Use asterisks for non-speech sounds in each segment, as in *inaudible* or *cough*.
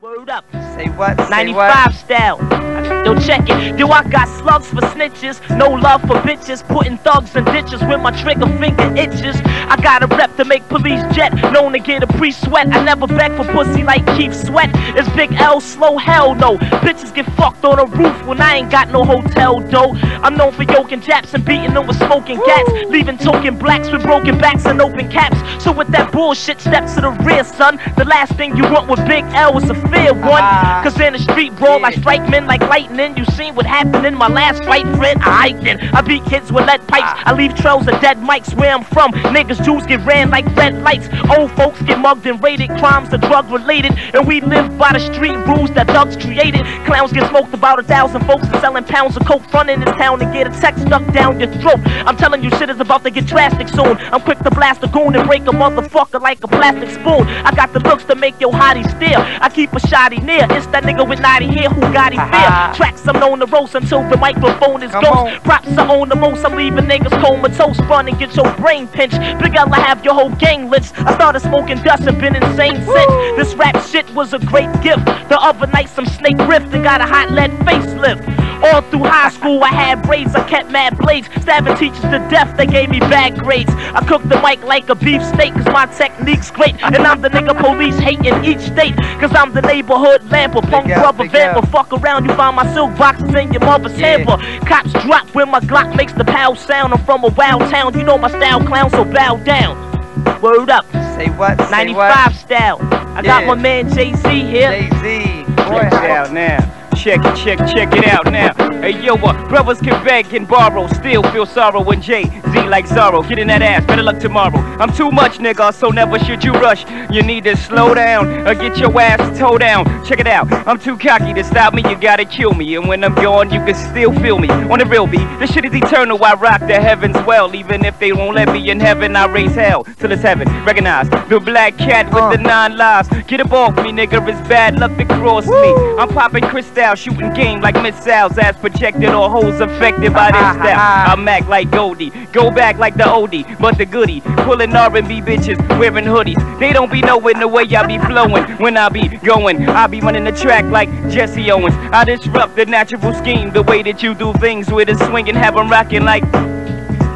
Word up. Say what? Say 95 what? style. Yo, check it. Yo, I got slugs for snitches. No love for bitches. Putting thugs in ditches with my trigger finger itches. I got a rep to make police jet. Known to get a pre sweat. I never beg for pussy like Keith Sweat. It's Big L, slow hell no. Bitches get fucked on a roof when I ain't got no hotel dough. I'm known for yoking japs and beating them with smoking gats, Leaving token blacks with broken backs and open caps. So with that bullshit, step to the rear, son. The last thing you want with Big L is a fair one. Ah. Cause in the street brawl, I strike men like lightning. You seen what happened in my last fight, friend? I hiked it. I beat kids with lead pipes. Ah. I leave trails of dead mics where I'm from. Niggas, Jews get ran like red lights. Old folks get mugged and raided. Crimes are drug related. And we live by the street rules that thugs created. Clowns get smoked about a thousand folks and selling pounds of coke. Front in this town to get a text stuck down your throat. I'm telling you, shit is about to get drastic soon. I'm quick to blast a goon and break a motherfucker like a plastic spoon. I got the looks to make your hottie stare. I keep a shotty near. It's that nigga with naughty hair who got his fear. Tracks I'm known to roast until the microphone is Come ghost. on. Props I own the most. I'm leaving niggas comatose. Run and get your brain pinched. Big I have your whole gang lynched. I started smoking dust and been insane since. This rap shit was a great gift. The other night, some snake rift and got a hot lead facelift. All through high school, I had braids, I kept mad blades. Stabbing teachers to death, they gave me bad grades. I cook the mic like a beef steak, cause my technique's great. And I'm the nigga police hate in each state, cause I'm the neighborhood lamper. Punk Big brother vamper. Fuck around, you find my silk boxes in your mother's Yeah. hamper. Cops drop when my Glock makes the pow sound. I'm from a wild town, you know my style clown, so bow down. Word up, Say what? Say 95 style. I got my man Jay Z here. Jay Z. Boy, out now. Check it, check, check it out now. Hey yo, uh, brothers can beg and borrow, still feel sorrow when Jay Z like Zorro. Get in that ass, better luck tomorrow. I'm too much, nigga, so never should you rush. You need to slow down or get your ass toe down. Check it out, I'm too cocky to stop me, you gotta kill me. And when I'm gone, you can still feel me. On the real beat, this shit is eternal. I rock the heavens well, even if they won't let me in heaven. I raise hell till it's heaven. Recognize the black cat with Uh. the nine lives. Get up off me, nigga, it's bad luck to cross me. I'm popping crystal, shooting game like missiles, as projected or hoes affected by this ah, style. Ah, ah. I'm act like Goldie, go back like the oldie, but the goodie. Pulling R&B bitches, wearing hoodies. They don't be knowing the way I be flowing. When I be going, I be running the track like Jesse Owens. I disrupt the natural scheme, the way that you do things with a swing and have 'em rocking like.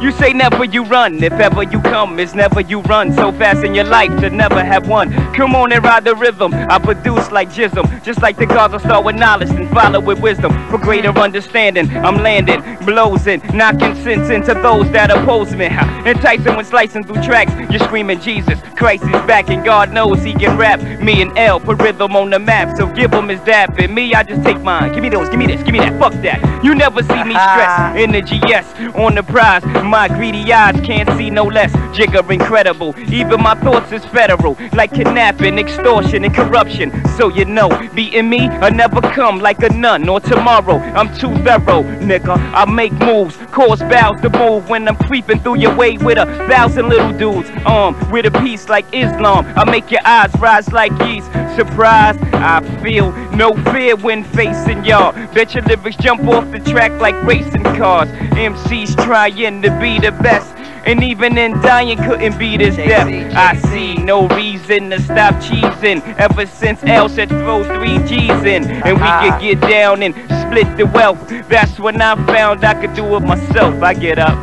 You say never you run, if ever you come, it's never you run. So fast in your life to never have one. Come on and ride the rhythm. I produce like Jism, just like the gods. I start with knowledge and follow with wisdom. For greater understanding, I'm landing, blows in, knocking sense into those that oppose me. Enticing when slicing through tracks, you're screaming Jesus. Christ is back and God knows he can rap. Me and L put rhythm on the map, so give him his dap. And me, I just take mine. Give me those, give me this, give me that, fuck that. You never see me stress. *laughs* Energy, yes, on the prize. My greedy eyes can't see no less. Jigger incredible. Even my thoughts is federal. Like kidnapping, extortion, and corruption. So you know, beating me, I never come like a nun or tomorrow. I'm too thorough, nigga. I make moves, cause bows to move when I'm creeping through your way with a thousand little dudes. Um, with a piece like Islam. I make your eyes rise like yeast. Surprise, I feel no fear when facing y'all. Bet your lyrics jump off the track like racing cars. MCs trying to be the best. And even in dying couldn't beat his Jay-Z, death. I see no reason to stop cheesing. Ever since L said throw three G's in. And we Uh-huh. could get down and split the wealth. That's when I found I could do it myself. I get up.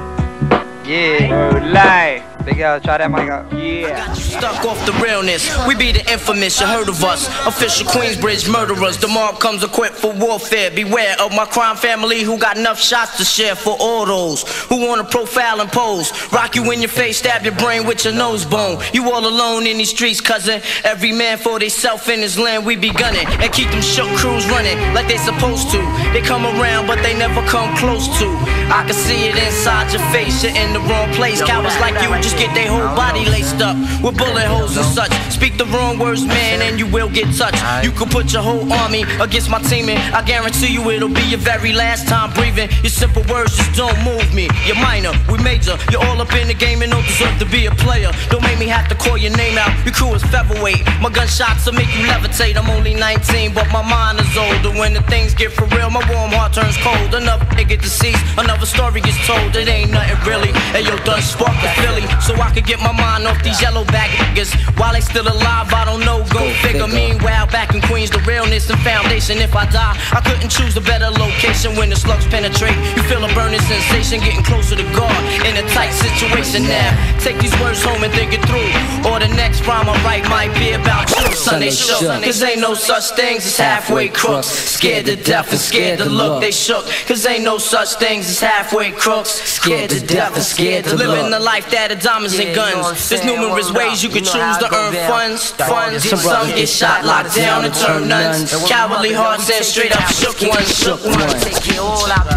Yeah. Word lie. Big L, try that mic out. Yeah. Stuck off the realness. We be the infamous, you heard of us. Official Queensbridge murderers. The mob comes equipped for warfare. Beware of my crime family who got enough shots to share for all those who wanna profile and pose. Rock you in your face, stab your brain with your nose bone. You all alone in these streets, cousin. Every man for theyself in his land, we be gunning. And keep them shook crews running like they supposed to. They come around, but they never come close to. I can see it inside your face, you're in the wrong place. Cowards like you just get their whole body laced up with bullet holes and such. Speak the wrong words, man, and you will get touched. You could put your whole army against my team, and I guarantee you it'll be your very last time breathing. Your simple words just don't move me. You're minor, we major. You're all up in the game and don't deserve to be a player. Don't make me have to call your name out. Your crew is featherweight. My gunshots will make you levitate. I'm only 19, but my mind is older. When the things get for real, my warm heart turns cold. Another nigga deceased, another story gets told. It ain't nothing really. Hey yo, done spark the Philly. So I could get my mind off these yellow back niggas. While they still alive, I don't know, go figure. Meanwhile, back in Queens, the realness and foundation. If I die, I couldn't choose a better location when the slugs penetrate. You feel a burning sensation, getting closer to God in a tight situation now. Take these words home and think it through. Or the next rhyme I write might be about you. Sunday shook, cause ain't no such things as halfway crooks. Scared to death and scared to look, they shook. Cause ain't no such things as halfway crooks. Scared to death and scared to look. Living the life that of diamonds and guns. There's numerous ways you could choose to earn funds. Funds, some get shot, locked down, and turn nuns. Cowardly hearts and straight up shook ones. Shook ones.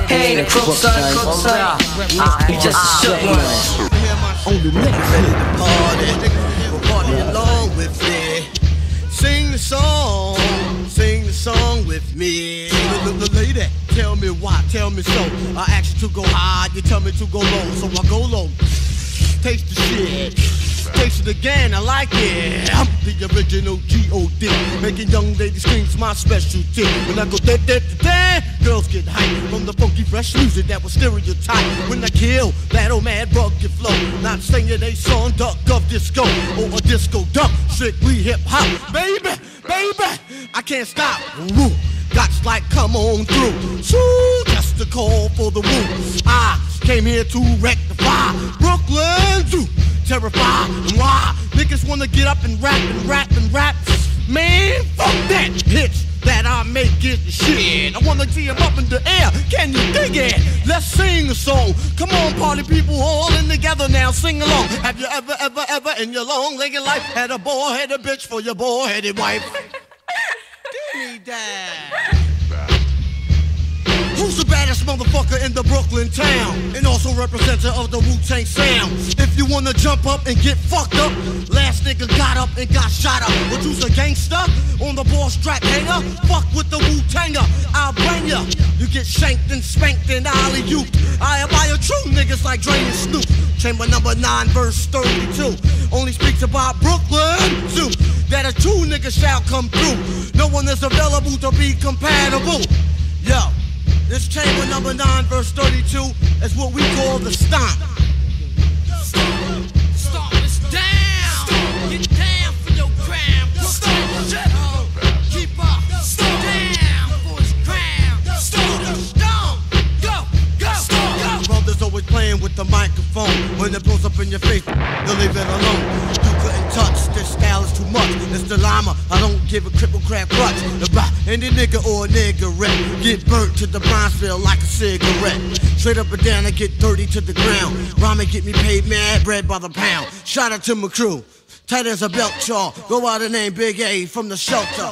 He ain't a crook, son. He just a shook one. Only niggas ready to party. Party along with me. Sing the song. Sing the song with me. The, the, the lady, tell me why, tell me so. I ask you to go high, you tell me to go low, so I go low. Taste the shit. Taste it again, I like it. I'm the original G.O.D. Making young ladies screams my specialty. When I go da da da da, girls get hyped from the funky fresh music that was stereotyped. When I kill that old mad rugged flow, not singing a song duck of disco or a disco duck, strictly hip hop, baby, baby. I can't stop. Woo. Gots like come on through. So just a call for the woo. I came here to rectify Brooklyn Zoo. Terrify and why niggas wanna get up and rap and rap and rap. Man, fuck that hits that I make it shit. I wanna see 'em up in the air. Can you dig it? Let's sing a song. Come on, party people, all in together now. Sing along. Have you ever, ever, ever in your long-legged life had a boy-headed bitch for your boy-headed wife? *laughs* Give me that. Who's the baddest motherfucker in the Brooklyn town? And also representative of the Wu-Tang sound. If you wanna jump up and get fucked up, last nigga got up and got shot up. But you's a gangster on the ball strap hanger? Fuck with the Wu-Tanger, I'll bring ya. You get shanked and spanked and alley you. I admire true niggas like Dre and Snoop. Chamber number 9, verse 32. Only speaks about Brooklyn too. That a true nigga shall come through. No one is available to be compatible. Yo. This chamber number 9, verse 32, is what we call the stomp. Stomp, stomp is down. Get down for your crime. Stomp, playing with the microphone. When it blows up in your face, you'll leave it alone. You couldn't touch. This style is too much. It's the llama. I don't give a cripple crap clutch. About any nigga or a niggerette. Get burnt to the Bronzeville like a cigarette. Straight up and down, I get dirty to the ground. Rhyme get me paid mad bread by the pound. Shout out to my crew. Tight as a belt jaw. Go out and name Big A from the shelter.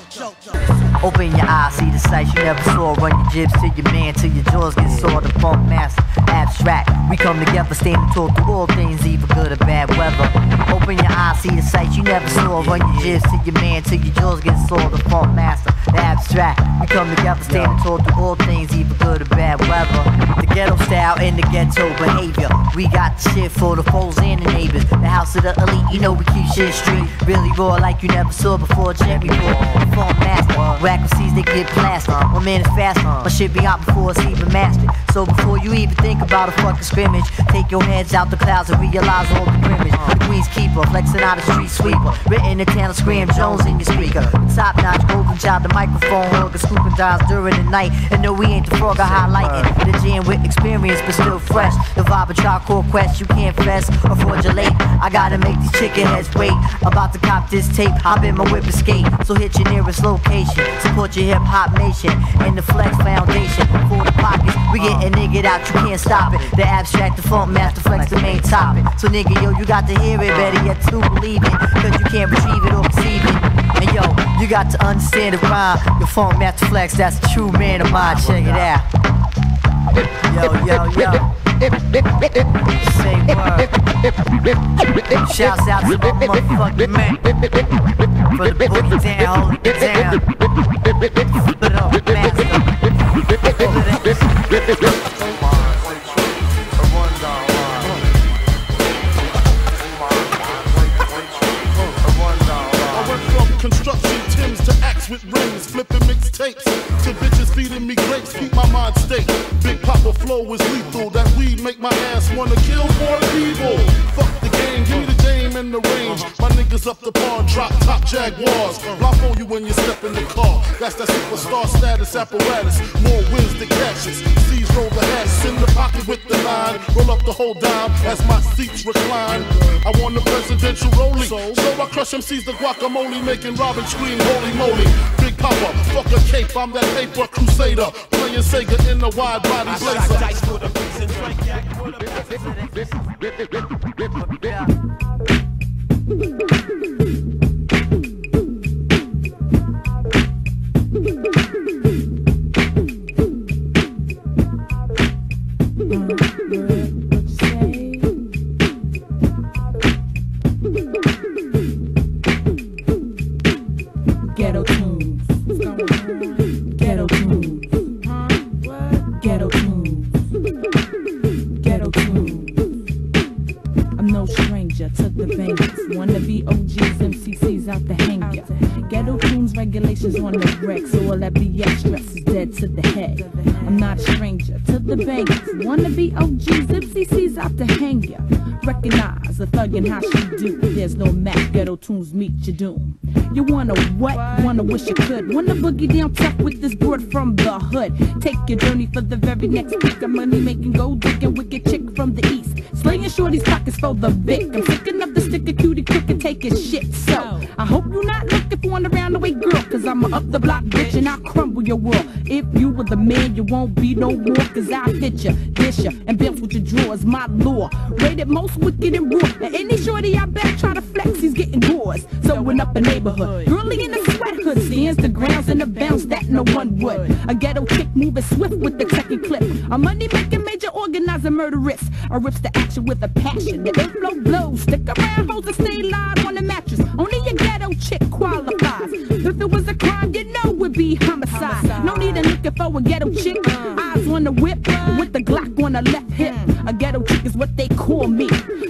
Open your eyes, see the sights you never saw. Run your jibs to your man till your jaws get sore. The funk master, abstract. We come together, standing tall through all things, even good or bad weather. Open your eyes, see the sights you never saw. Run your jibs to your man till your jaws get sore. The funk master, the abstract. We come together, standing tall through all things, even good or bad weather. The ghetto style and the ghetto behavior. We got the shit for the foes and the neighbors. The house of the elite, you know we keep shit street. Really raw like you never saw before. For the funk master. Whack MCs, they get plastic. My man is fast, my shit be out before it's even mastered. So before you even think about a fucking scrimmage, take your heads out the clouds and realize all the grimmage. The Queen's keeper, flexing out a street sweeper. Written in town, scream Jones in your speaker. Top notch, golden child, the microphone hugger, scooping dimes during the night. And no, we ain't the frog, I highlighting. The jam with experience, but still fresh. The vibe of charcoal quest, you can't fess or late. I gotta make these chicken heads wait. About to cop this tape, hop in my whip and skate. So hit your nearest location. Support your hip hop nation and the Flex Foundation. For the pockets, we getting nigga out, you can't stop it. The abstract, the funk master, flex the main topic. So nigga, yo, you got to hear it, better yet to believe it. Cause you can't retrieve it or perceive it. And yo, you got to understand the rhyme. Your funk master flex, that's a true man of mine. Check it out. Yo, yo, yo. Shouts out to my motherfucking man. For the boogie down, hold it down. Put it up, master. I feeding me grapes, keep my mind state. Big Papa flow is lethal, that weed make my ass wanna kill more people. Fuck the game, Cruisers up the bar, drop top Jaguars. Lock on you when you step in the car. That's that superstar status apparatus. More wins than catches. C's roll the hats in the pocket with the line. Roll up the whole dime as my seats recline. I want the presidential rolling. So I crush MCs the guacamole, making Robin scream, holy moly. Big Papa, fuck a cape, I'm that paper crusader. Playing Sega in the wide body blazer. *laughs* Ghetto be OGs, MCCs out the hanger. Recognize a thug and how she do. There's no match. Ghetto tunes meet your doom. You wanna what? Wanna wish you could. Wanna boogie down tough with this board from the hood. Take your journey for the very next week. A money making gold digging wicked chick from the east. Slaying shorty's pockets for the Vic. I'm sick enough to stick a cutie quick and his shit. So I hope you're not looking for an around the way girl. Cause I'm a up the block bitch and I'll crumble your world. If you were the man, you won't be no more. Cause I'll hit ya, and bounce with your drawers. My law. Rated most wicked and raw. And any shorty I bet try to flex, he's getting yours. Sewing up a neighborhood. Girly in the sweat hood stands the grounds and the bounce that no one would. A ghetto chick moving swift with the second clip. A money making major organizer murderess. I rips the action with a passion. The inflow blows. Stick around, hoes and stay live on the mattress. Only a ghetto chick qualifies. If it was a crime, you know it'd be homicide. No need to looking for a ghetto chick. Is what they call me.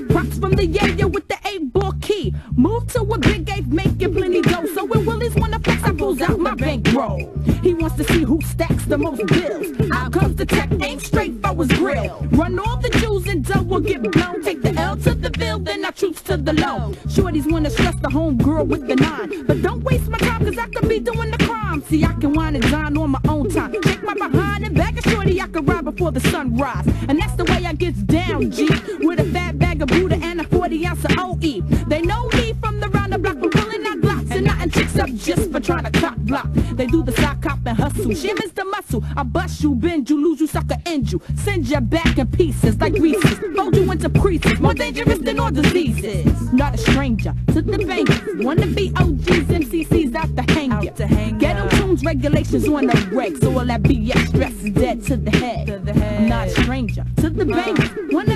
Props from the yayo with the eight ball key. Move to a big eight, making plenty dough. So when Willis wanna flex, I pulls out my bankroll. He wants to see who stacks the most bills. Out comes the tech, aim straight for his grill. Run all the Jews and dough will get blown. Take the L to the Ville, then I troops to the low. Shorties wanna stress the home girl with the nine. But don't waste my time, cause I could be doing the crime. See, I can wine and dine on my own time. Shake my behind and back a shorty, I can ride before the sunrise. And that's the way I gets G. With a fat bag of Buddha and a 40 ounce of OE. They know me from the round the block, from pulling out glocks and knotting chicks up just for trying to cop block. They do the sock cop and hustle. Shimmer's the muscle. I bust you, bend you, lose you, sucker, end you. Send you back in pieces like Reese's. Fold you into creases, more dangerous than all diseases. Not a stranger to the bank. Wanna be OGs, MCCs out the hang out to hang Get them tunes, regulations on the reg. So all that BS stress is dead to the head. I'm not a stranger to the bangers. Wanna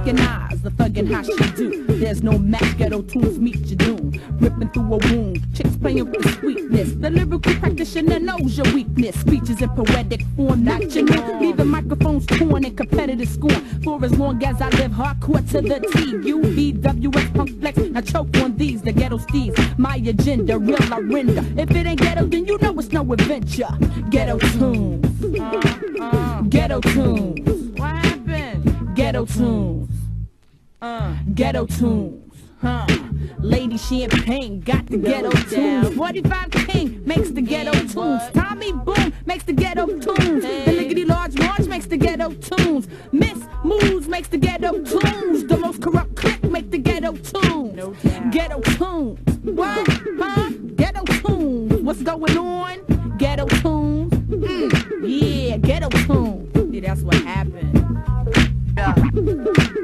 Recognize the thug and how she do. There's no match, ghetto tunes meet your doom. Ripping through a wound, chicks playing with the sweetness. The lyrical practitioner knows your weakness. Speeches in poetic form, not your new. Leaving microphones torn in competitive scorn. For as long as I live hardcore to the T. UBWS punk flex. Now choke on these, the ghetto steeds. My agenda, real I render. If it ain't ghetto, then you know it's no adventure. Ghetto tunes. Ghetto tunes. Ghetto tunes. Ghetto tunes. Huh. Lady Champagne got the ghetto tunes. 45 King makes the ghetto tunes. Tommy Boom makes the ghetto tunes. The Liggity Large March makes the ghetto tunes. Miss Moves makes the ghetto tunes. The most corrupt clique make the ghetto tunes. Ghetto tunes. What? Huh? Ghetto tunes. What's going on? Ghetto tunes. Mm. Yeah, ghetto tunes. Yeah, that's what happened. That's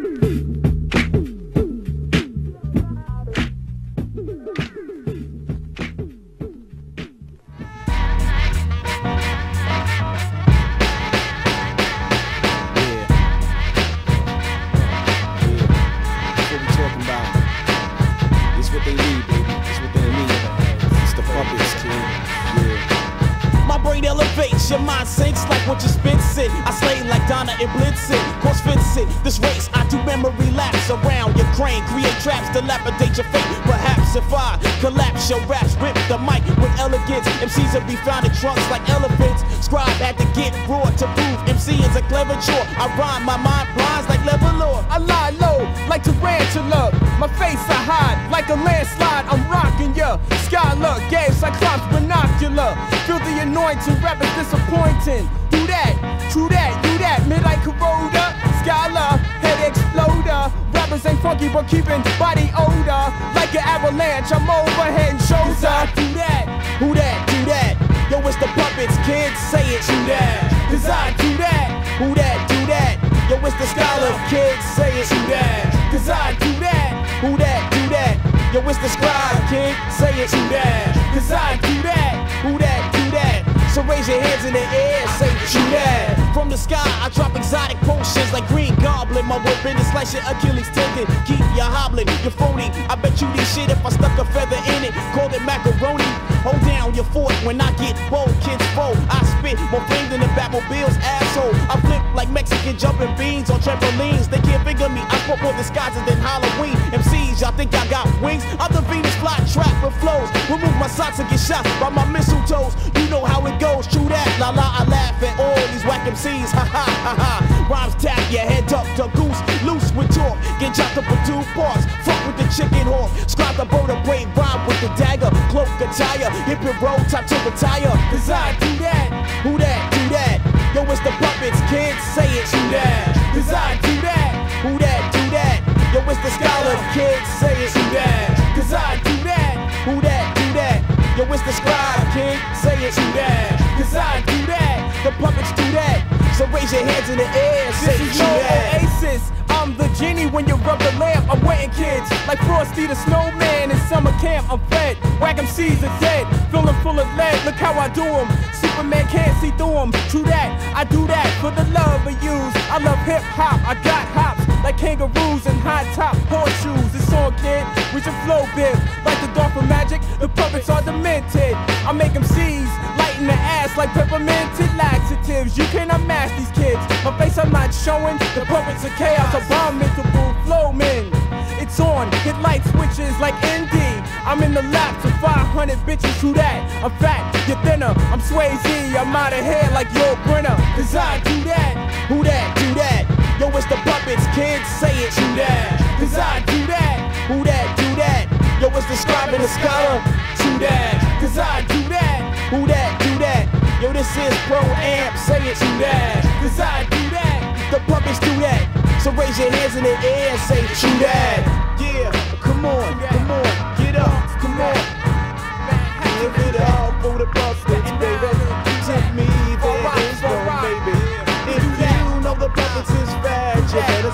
your mind sinks like what you spit it. I slay like Donner and Blitzen. Course fits it. This race, I do memory laps around your crane. Create traps, dilapidate your fate. Perhaps if I collapse your raps, rip the mic with elegance. MCs will be found in trunks like elephants. Scribe had to get raw to prove MC is a clever chore. I rhyme, my mind blinds like level lore. I lie low like tarantula. My face I hide like a landslide. I'm rocking ya. Sky look, like Cyclops binocular. Feel the anointing, rap is disappointing. Do that, true that, do that. Midnight corroder, scholar, head exploder. Rappers ain't funky but keeping body odor. Like an avalanche, I'm overhead and shoulder. Do that, who that, do that. Yo, it's the puppets, kids, say it, do that. Cause I do that, who that, do that. Yo, it's the scholar, kids, say it, do that. Cause I do that, who that, do that. Yo, it's the scribe, kid, say it, do that. Cause I do that, who that, do that. So raise your hands in the air, say do that. From the sky, I drop exotic potions like Green Goblin. My weapon is your Achilles tendon. Keep you hobbling, you're phony. I bet you this shit if I stuck a feather in it. Called it macaroni. Hold down your fort when I get bold, kids fold. I spit more flame than the Batmobile's asshole. I flip like Mexican jumping beans on trampolines. They can't figure me. I put more disguises than Halloween. MCs, y'all think I got wings? I'm the Venus fly trap with flows. Remove my socks and get shot by my mistletoes. You know how it goes. True that. La la, I laugh at all these whack MCs. *laughs* Ha ha ha ha. Rhymes tap your head up to goose. Loose with talk. Get chopped up for two parts. Fuck with the chicken hawk. Scribe the boat of brave rhyme with the dagger. Cloak attire. Hip and roll top to retire. Cause I do that. Who that? Do that. Yo, it's the puppets. Kids say it. Do that. Cause I do that. Who that? Do that. Yo, it's the scholar. Kids say it. Do that. Cause I do that. Who that? Do that. Yo, it's the scribe. Kid. Say it. Do that. Cause I do that. The puppets do that. So raise your hands in the air. This is that. oasis. I'm the genie when you rub the lamp. I'm wetting kids like Frosty the Snowman in summer camp. I'm fed. Whack 'em C's are dead. Feeling full of lead. Look how I do do 'em. Superman can't see through 'em. True that. I do that for the love of you. I love hip hop. I got hops like kangaroos and high top horseshoes. It's on, kid. We should flow big like the dog from Magic. The puppets are demented. I make 'em C's light in the ass like pepperminted laxatives. You cannot match these kids. My face I'm not showing. The puppets are chaos. Abominable flow men. It's on. Hit light switches like ND. I'm in the laps of 500 bitches. Who that? I'm fat. You're thinner. I'm Swayze. I'm out of here like Yul Brynner. Cause I do that. Who that? Do that. Yo, it's the puppets. Kids say it. Do that. Cause I do that. Who that? Do that. Yo, it's and the scholar. Do that. Cause I do that. Who that? Do that. Yo, this is Pro Amp. Say it. Do that. Cause I do that. The puppets do that. So raise your hands in the air and say do that. Yeah, come on, come on, get up, come on. Give it up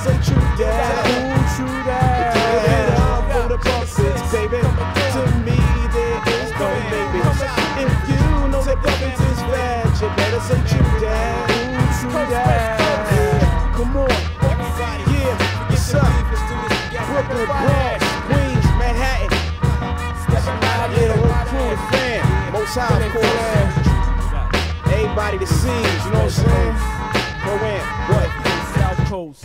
you better say true that. Ooh, true that. Give it up for the puppets, baby. To me, there is no baby. If you know the puppets is bad, you better say true that. Ooh, true that. Come on, yeah, what's up? Brooklyn, Bronx, Queens, Manhattan. Yeah, the whole crew, the fam. Most high, of course. Everybody the scenes, you know what I'm saying? Go in, what? South Coast.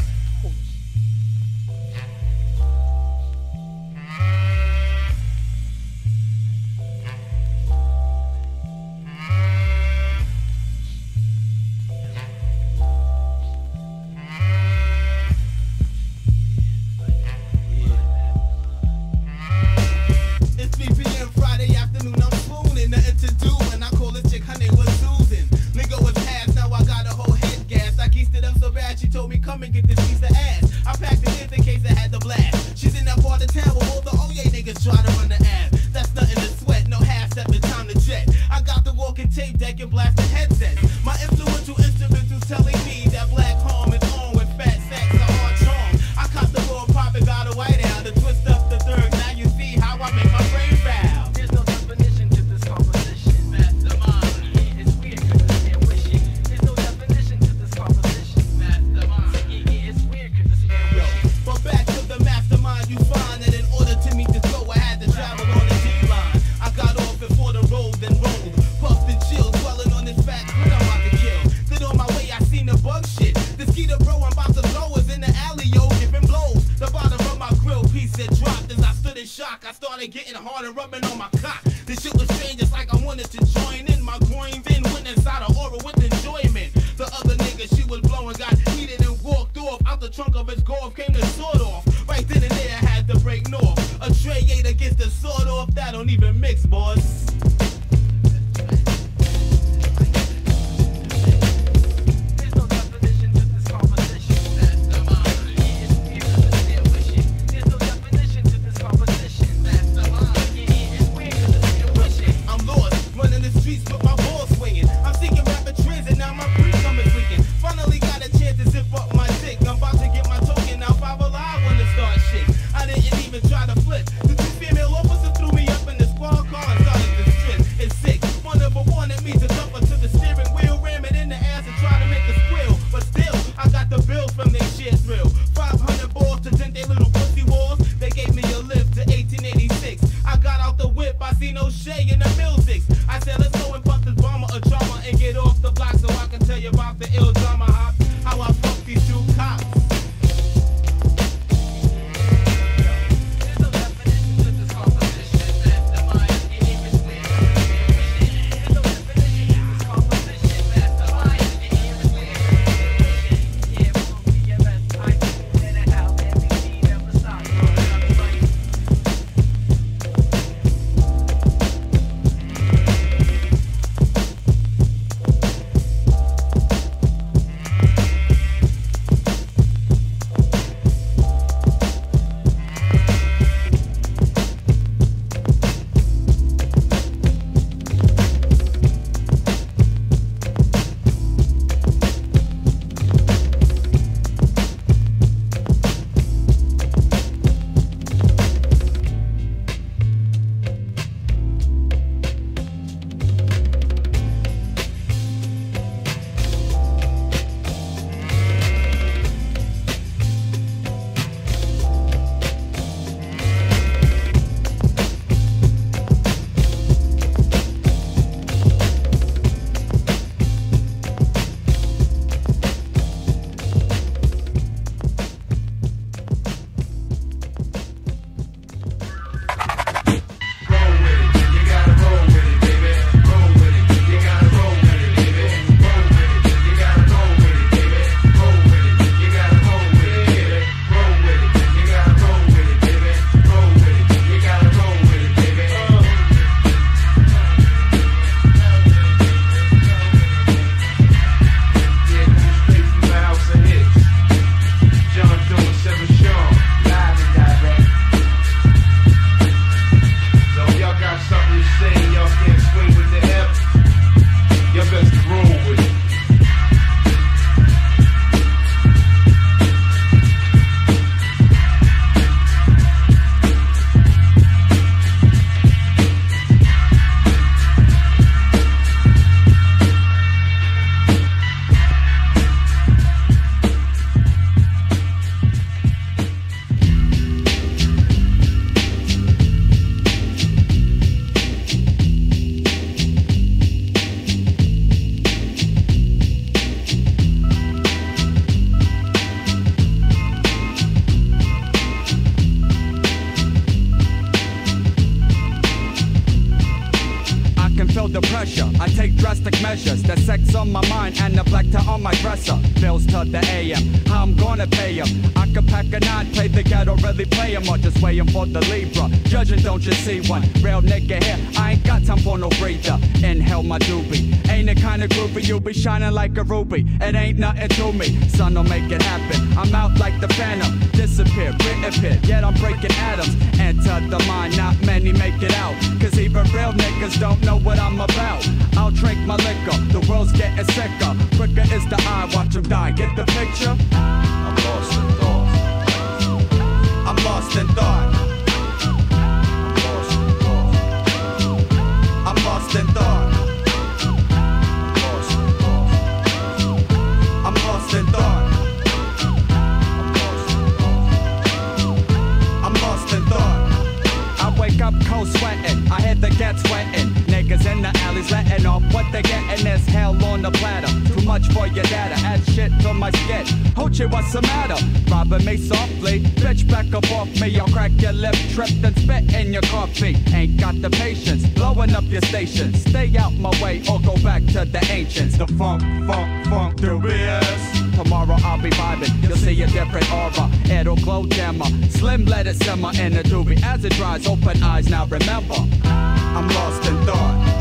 aura, it'll glow dimmer. Slim, letter, simmer in the doobie as it dries. Open eyes, now remember, I'm lost in thought.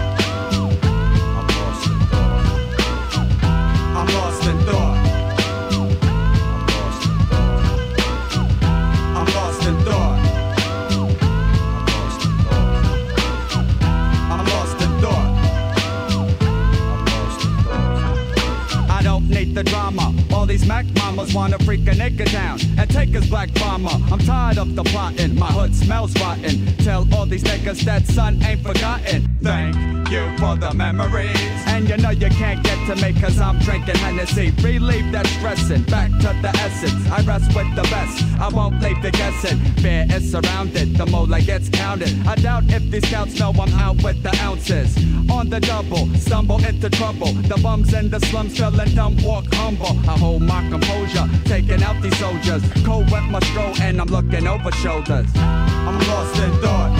Mac mamas wanna freak a nigga down and take his black mama. I'm tired of the plotting, my hood smells rotten. Tell all these niggas that son ain't forgotten. Thank you for the memories. And you know you can't get to me cause I'm drinking Hennessy. Relieve that stressing, back to the essence. I rest with the best, I won't leave the guessing. Fear is surrounded, the mola gets counted. I doubt if these scouts know I'm out with the ounces. On the double, stumble into trouble. The bums in the slums feeling dumb, walk humble. I hold my composure, taking out these soldiers. Cold wet my stroll and I'm looking over shoulders. I'm lost in thought.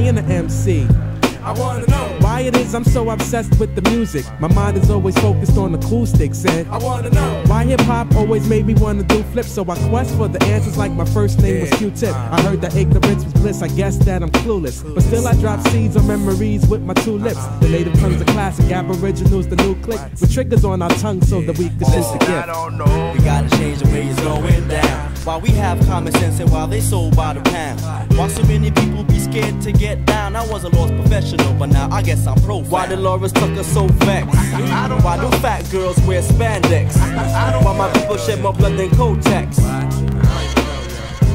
Being an MC. I wanna know why it is I'm so obsessed with the music. My mind is always focused on acoustics, and I wanna know why hip hop always made me wanna do flips. So I quest for the answers like my first name was Q-Tip. I heard that ignorance was bliss. I guess that I'm clueless, but still I drop seeds of memories with my two lips. The native tongue's a classic, Aboriginals the new click with triggers on our tongues so that we can shoot the gift. I don't know. We gotta change the way it's going down. While we have common sense and while they sold by the pound. Why so many people be scared to get down? I was a lost professional, but now I guess I'm pro. Why the took us so vexed? Why do fat girls wear spandex? Why my people shed more blood than Kotex?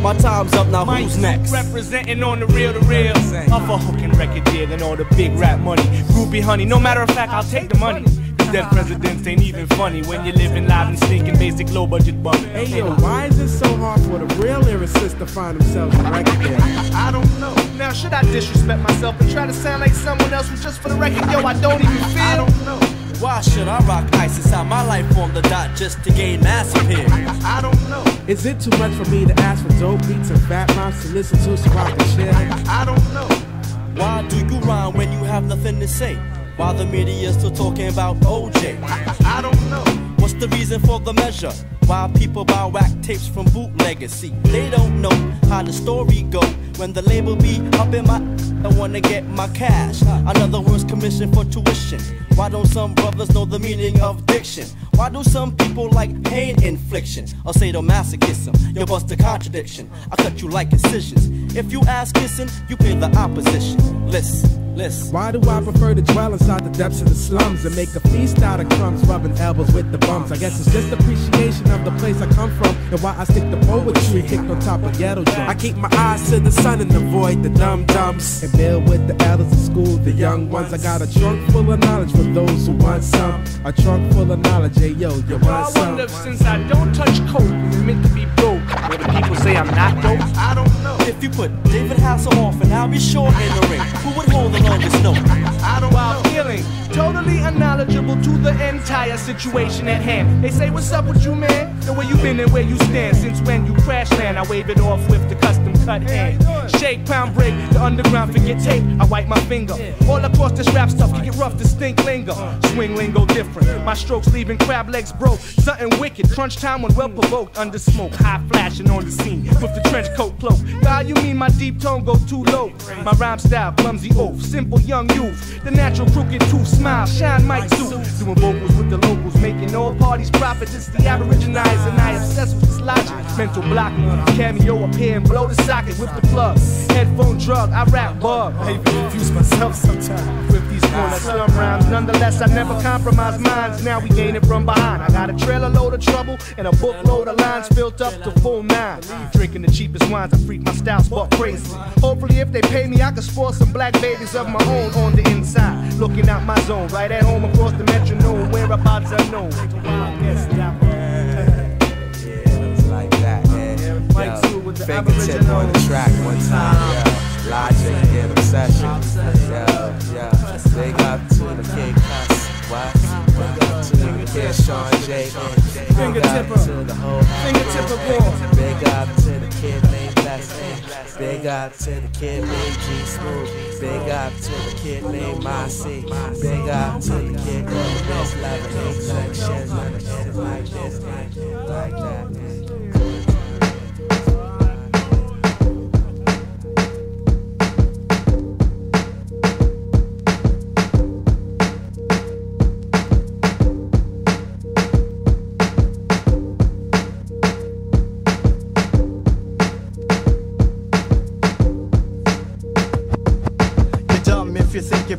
My time's up now, who's next? Representing on the real, the real. Up a hooking record deal and all the big rap money. Groupie honey, no matter of fact, I'll take the money. Cause dead presidents ain't even funny when you're living live and stinking basic low budget bum. Hey yo, why is it so hard for the real lyricists to find themselves a record deal? I don't know. Now, should I disrespect myself and try to sound like someone else who just for the record, yo, I don't even feel? I don't know. Why should I rock ice inside my life on the dot just to gain mass appeal? I don't know. Is it too much for me to ask for dope beats and fat moms to listen to so I can share? I don't know. Why do you rhyme when you have nothing to say? Why the media still talking about OJ? I don't know. What's the reason for the measure? Why people buy whack tapes from bootleggers? See, they don't know how the story go. When the label be up in my, I wanna get my cash. Another words commission for tuition. Why don't some brothers know the meaning of diction? Why do some people like pain infliction or sadomasochism? You bust a contradiction. I cut you like incisions. If you ask kissing, you pay the opposition. Listen, listen. Why do I prefer to dwell inside the depths of the slums and make a feast out of crumbs, rubbing elbows with the bums? I guess it's just appreciation of the place I come from and why I stick to poetry kicked on top of ghetto drums. I keep my eyes to the sun and avoid the dumb dumbs and build with the elders of school, the young ones. I got a trunk full of knowledge for those who want some. A trunk full of knowledge, hey yo, you I want some? I wonder since I don't touch coke, it's meant to be broke. Will the people say I'm not dope? I don't know. If you put David Hasselhoff and I'll be Shaw in the ring, who would hold the longest note? I don't While feeling totally unknowledgeable to the entire situation at hand. They say, What's up with you, man? The way you been and where you stand since when you crash land. I wave it off with the custom cut hand. Shake, pound, break, the underground forget tape. I wipe my finger. All across this rap stuff, you get rough, distinct linger. Uh-huh. Swing lingo different. My strokes leaving crab legs broke. Something wicked. Crunch time when well provoked. Under smoke, high flashing on the scene with the trench coat cloak. God, you mean my deep tone go too low? My rhyme style, clumsy oaf, simple young youth. The natural crooked tooth smile, shine Mike suit. Doing vocals with the locals, making all parties profit. It's the aboriginize, and I obsess with this logic. Mental blocking, cameo appear and blow the socket with the plug. Headphone drug, I rap bug. I confuse myself sometimes these corner slum rounds. Nonetheless, I never compromise minds. Now we gain it from behind. I got a trailer load of trouble and a bookload of lines filled up to full nine. Drinking the cheapest wines, I freak my style spot crazy. Hopefully, if they pay me, I can spoil some black babies of my own on the inside. Looking out my zone, right at home across the metronome, whereabouts unknown. Yes, like that. Yo, fingertip on the track one time, yeah. Logic in obsession, yeah, yeah. Big up to the kid Cuss, what? Big up to the kid Sean J. Big up to the whole Fingertip Big up to the kid named Les Big up to the kid named G Smooth. Big up to the kid named Mossy. Big up to the kid called This Level Section. Like this, like that.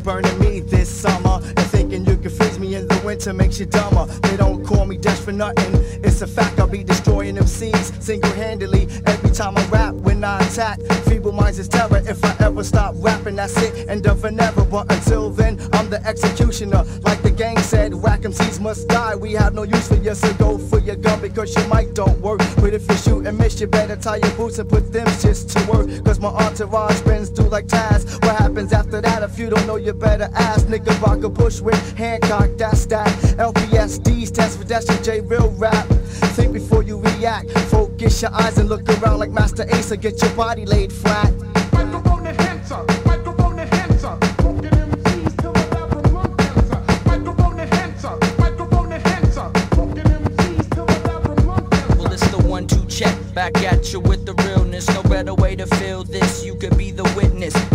Burning winter makes you dumber. They don't call me Dash for nothing. It's a fact I'll be destroying them seas single handedly. Every time I rap, when I attack, feeble minds is terror. If I ever stop rapping, that's it, end of era. But until then, I'm the executioner. Like the gang said, whack MCs must die. We have no use for you, so go for your gun because your mic don't work. But if you shoot and miss, you better tie your boots and put them shits to work. Cause my entourage friends do like Taz. What happens after that? If you don't know, you better ask. Nigga rock a bush with Hancock, that's that. LPSD's test for that shit, J real rap. Think before you react. Focus your eyes and look around like Masta Ace or get your body laid flat. Well, it's the one two check. Back at you with the realness. No better way to feel this. You could be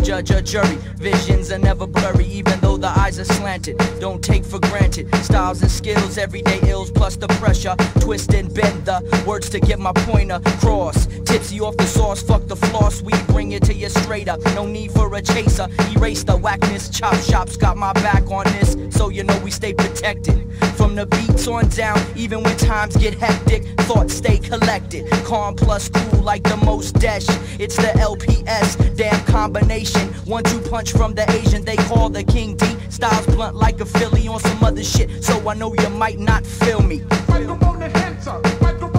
judge or jury. Visions are never blurry, even though the eyes are slanted. Don't take for granted. Styles and skills, everyday ills plus the pressure. Twist and bend the words to get my point across. Tipsy off the sauce, fuck the floss. We bring it to you straight up. No need for a chaser. Erase the whackness. Chop shops got my back on this, so you know we stay protected. From the beats on down, even when times get hectic, thoughts stay collected. Calm plus cool like the most dash. It's the LPS, damn combination. One two punch from the Asian they call the King D. Styles blunt like a Philly on some other shit, so I know you might not feel me. I'm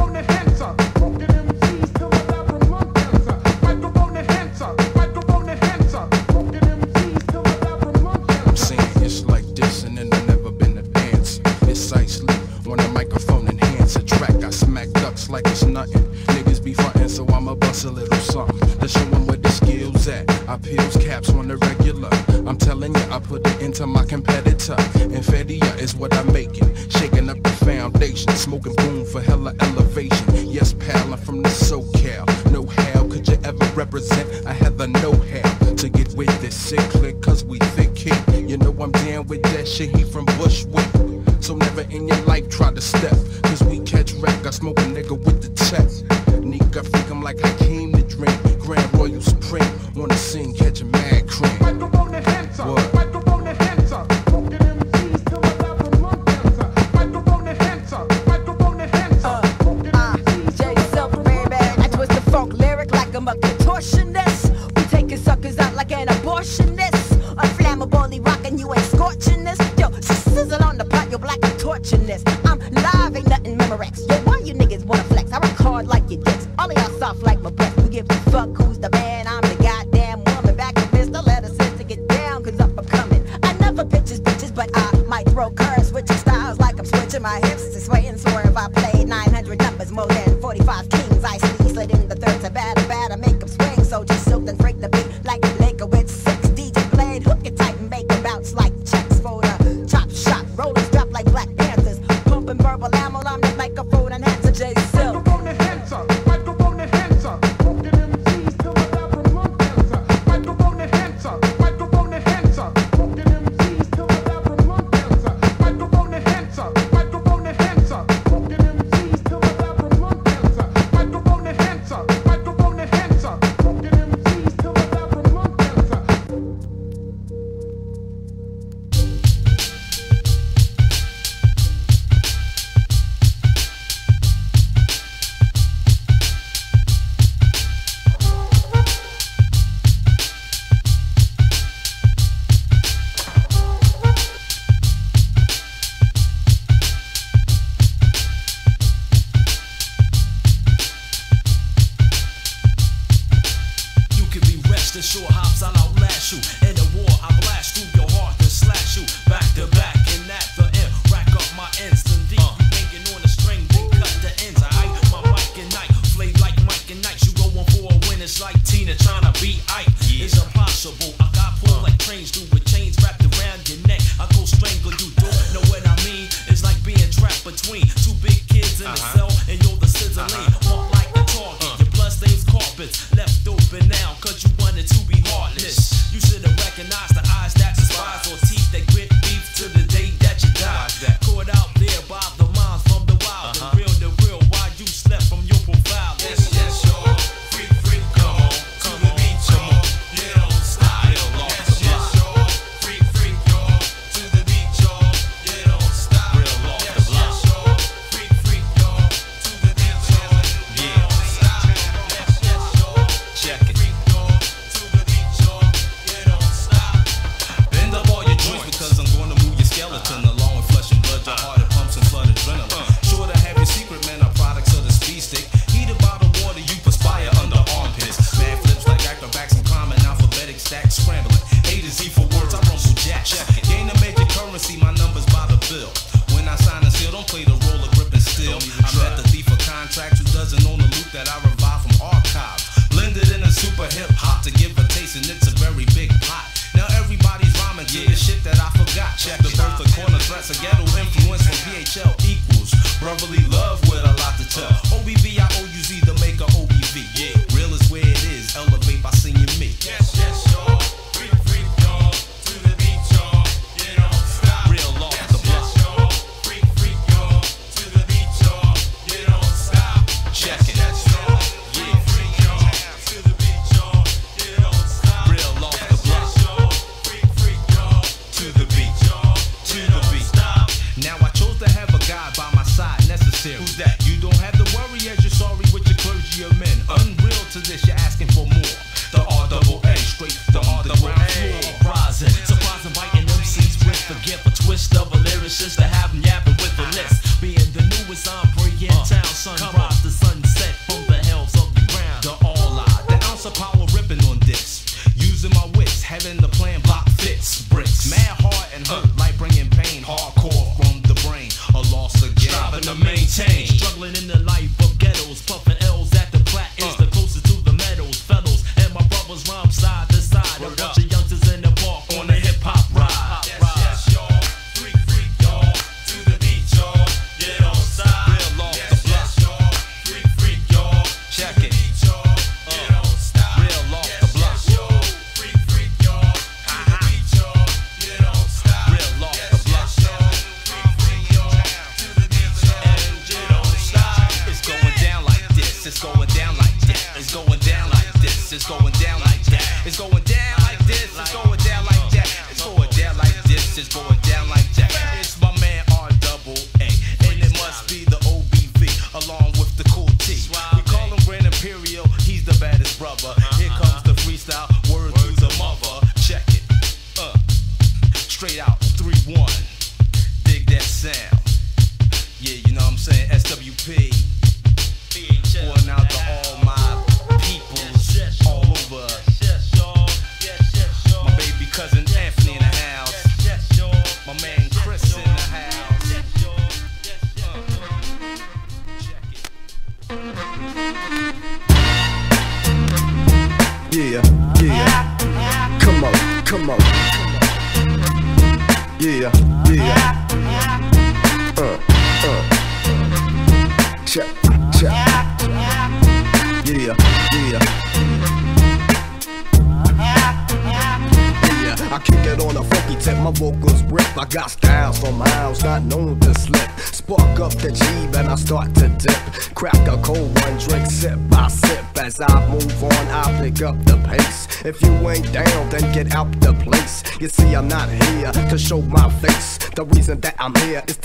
like it's nothing. Niggas be frontin', so I'ma bust a little something to show 'em where the skills at. I peels caps on the regular. I'm telling you, I put it into my competitor. Inferia is what I'm making. Shaking up the foundation, smoking boom for hella elevation. Yes, pal, I'm from the SoCal. No how could you ever represent? I had the know-how to get with this sick click, cause we thick kid. You know I'm down with that shit, he from Bushwick. So never in your life try to step, fuck who's the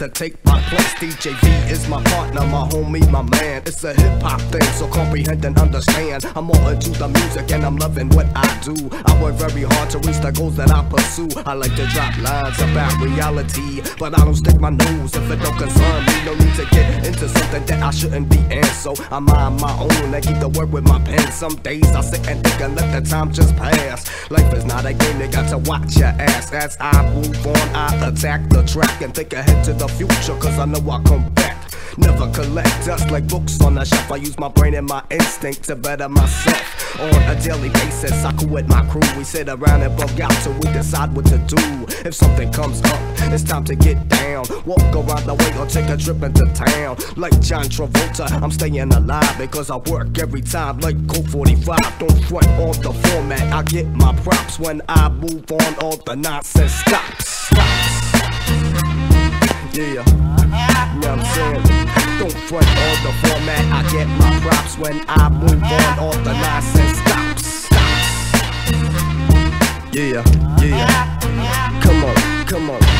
take my place. DJ V is my partner, my homie, my man. It's a hip hop thing, so comprehend and understand. I'm all into the music and I'm loving what I do very hard to reach the goals that I pursue. I like to drop lines about reality, but I don't stick my nose if it don't concern me. No need to get into something that I shouldn't be in, so I mind my own and keep the work with my pen. Some days I sit and think and let the time just pass. Life is not a game, they got to watch your ass. As I move on, I attack the track and think ahead to the future, cause I know I'll come back. Never collect dust like books on a shelf. I use my brain and my instinct to better myself. On a daily basis, I with my crew. We sit around and bug out till we decide what to do. If something comes up, it's time to get down. Walk around the way or take a trip into town. Like John Travolta, I'm staying alive because I work every time like Colt 45. Don't front on the format. I get my props when I move on. All the nonsense stops. Yeah. You know what I'm saying? Don't front on the format. I get my props when I move on. All the nonsense stops. stops. Yeah, yeah. Come on, come on.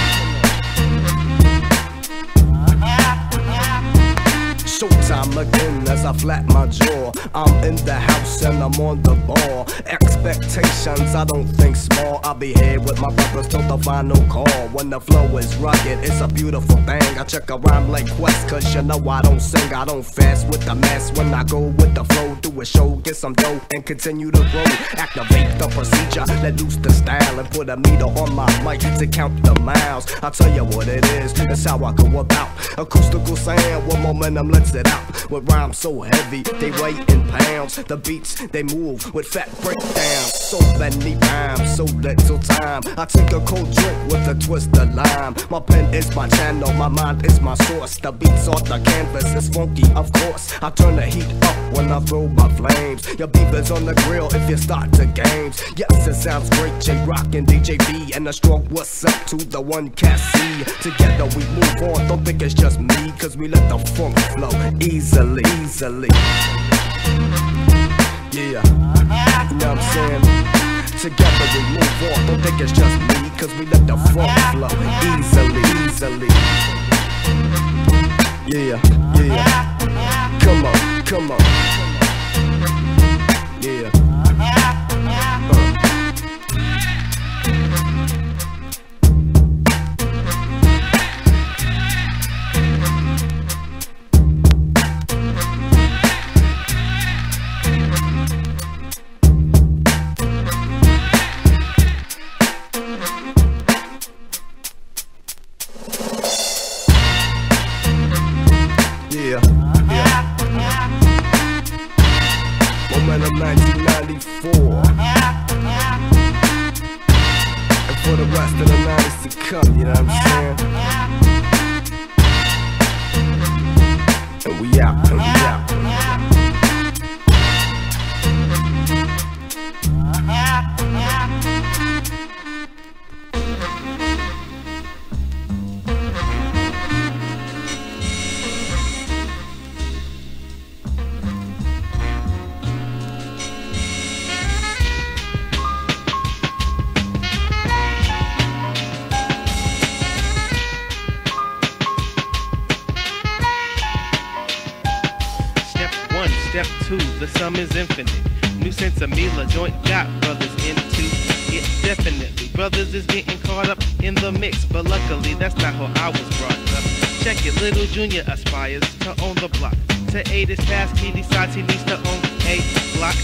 Showtime again as I flap my jaw. I'm in the house and I'm on the ball. Expectations, I don't think small. I'll be here with my brothers till the final call. When the flow is rugged, it's a beautiful thing. I check a rhyme like Quest, cause you know I don't sing. I don't fast with the mess. When I go with the flow, do a show, get some dough, and continue to grow. Activate the procedure, let loose the style, and put a meter on my mic to count the miles. I'll tell you what it is, that's how I go about. Acoustical sound with momentum lets out. With rhymes so heavy, they weigh in pounds. The beats, they move with fat breakdowns. So many rhymes, so little time. I take a cold drink with a twist of lime. My pen is my channel, my mind is my source. The beats off the canvas is funky, of course. I turn the heat up when I throw my flames. Your beef is on the grill if you start the games. Yes, it sounds great, J Rock and DJ B. And a strong what's up to the one Cassie. Together we move on, don't think it's just me, cause we let the funk flow easily, easily. Yeah, you know what I'm saying? Together we move on, don't think it's just me, cause we let the funk flow easily, easily. Yeah, yeah. Come on, come on. Yeah, 90s come, you know what I'm saying? And we out, and we out. Junior aspires to own the block. To aid his task, he decides he needs to own a block.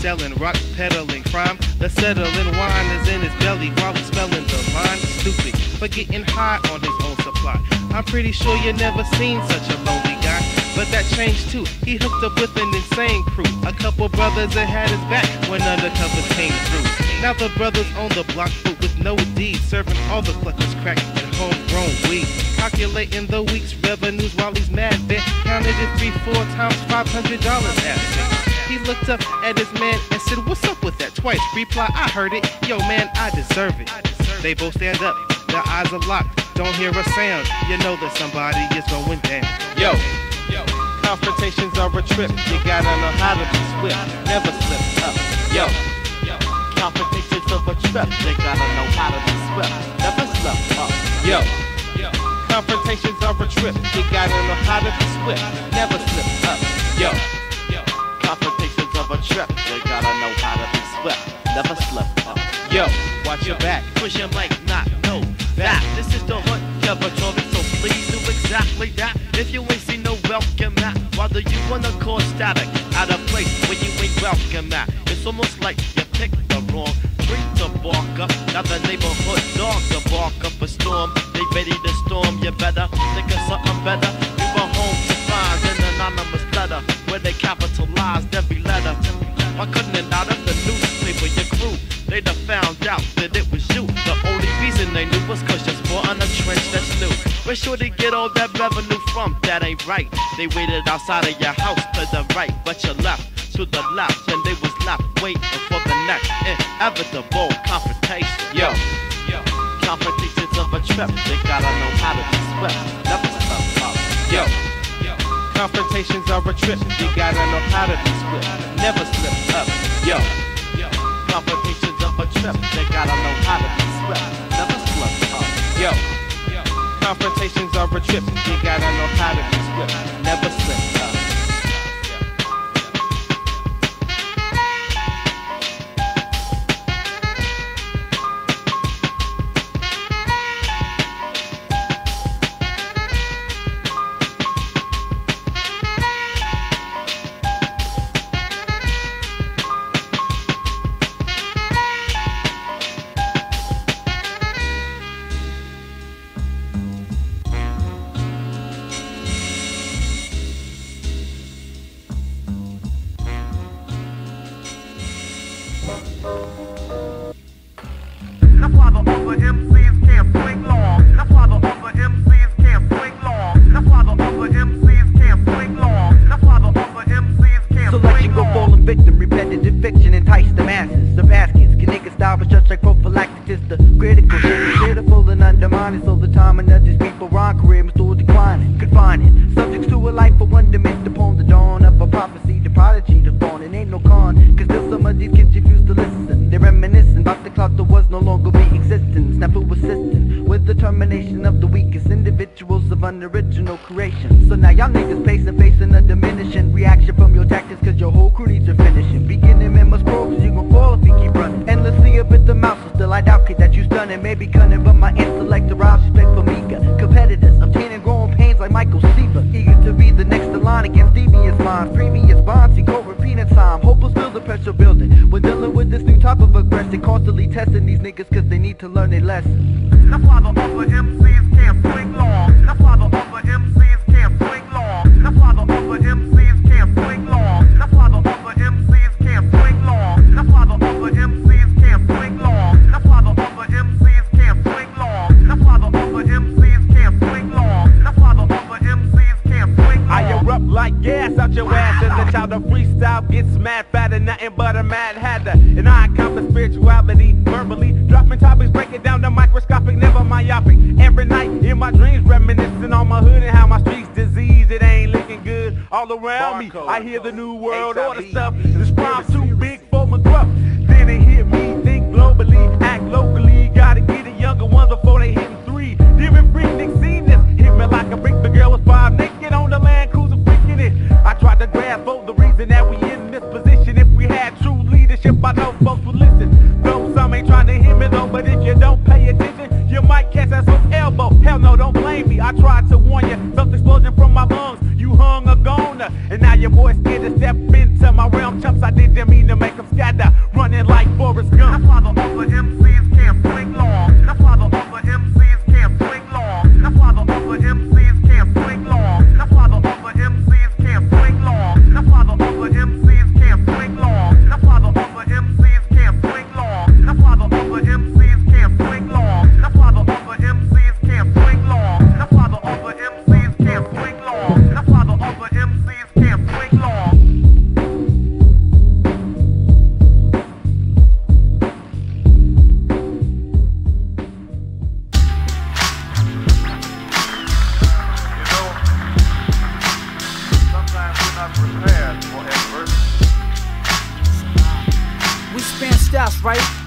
Selling rock, peddling crime. The settling wine is in his belly while he's smelling the line. Stupid for getting high on his own supply. I'm pretty sure you never seen such a lonely guy. But that changed too. He hooked up with an insane crew. A couple brothers that had his back when undercovers came through. Now the brothers on the block, but with no deed, serving all the cluckers crack and homegrown weed. Calculating the week's revenues while he's mad. Then counted it three, four times, five hundred dollars. He looked up at his man and said, What's up with that? Twice reply, I heard it. Yo, man, I deserve it. They both stand up, their eyes are locked. Don't hear a sound. You know that somebody is going down. Yo, confrontations are a trip. You gotta know how to be swift. Never slip up. Yo, confrontations of a trip. You gotta know how to be swift. Never slip up. Yo. Confrontations are a trip. You gotta know how to be swift. Never slip up. Yo. Confrontations of a trip. You gotta know how to be swift. Never slip up. Yo, watch your back. Push your mic, not no that. This is the hunt, yeah, but so please do exactly that. If you ain't seen no welcome mat, do you wanna cause static out of place when you ain't welcome at? It's almost like you picked the wrong streets of Barker. Now the neighborhood dog to bark up a storm. They ready to storm. You better think of something better. You were home to find an anonymous letter where they capitalized every letter. Why couldn't it out of the newspaper your crew? They'd have found out that it was you. The only reason they knew was cause you're on a trench that's new sure to get all that revenue from? That ain't right. They waited outside of your house to the right, but you left to the left, and they was left waiting for the next inevitable confrontation. Yo, yo, confrontations of a trip. They gotta know how to be swift. Never slip up. Yo. Confrontations are a trip. You gotta know how to be swift. Never slip up. Yo. Confrontations of a trip. They gotta know how to be swift. Never slip up. Yo. Confrontations are a trip. You gotta know how to be swift. Never slip up.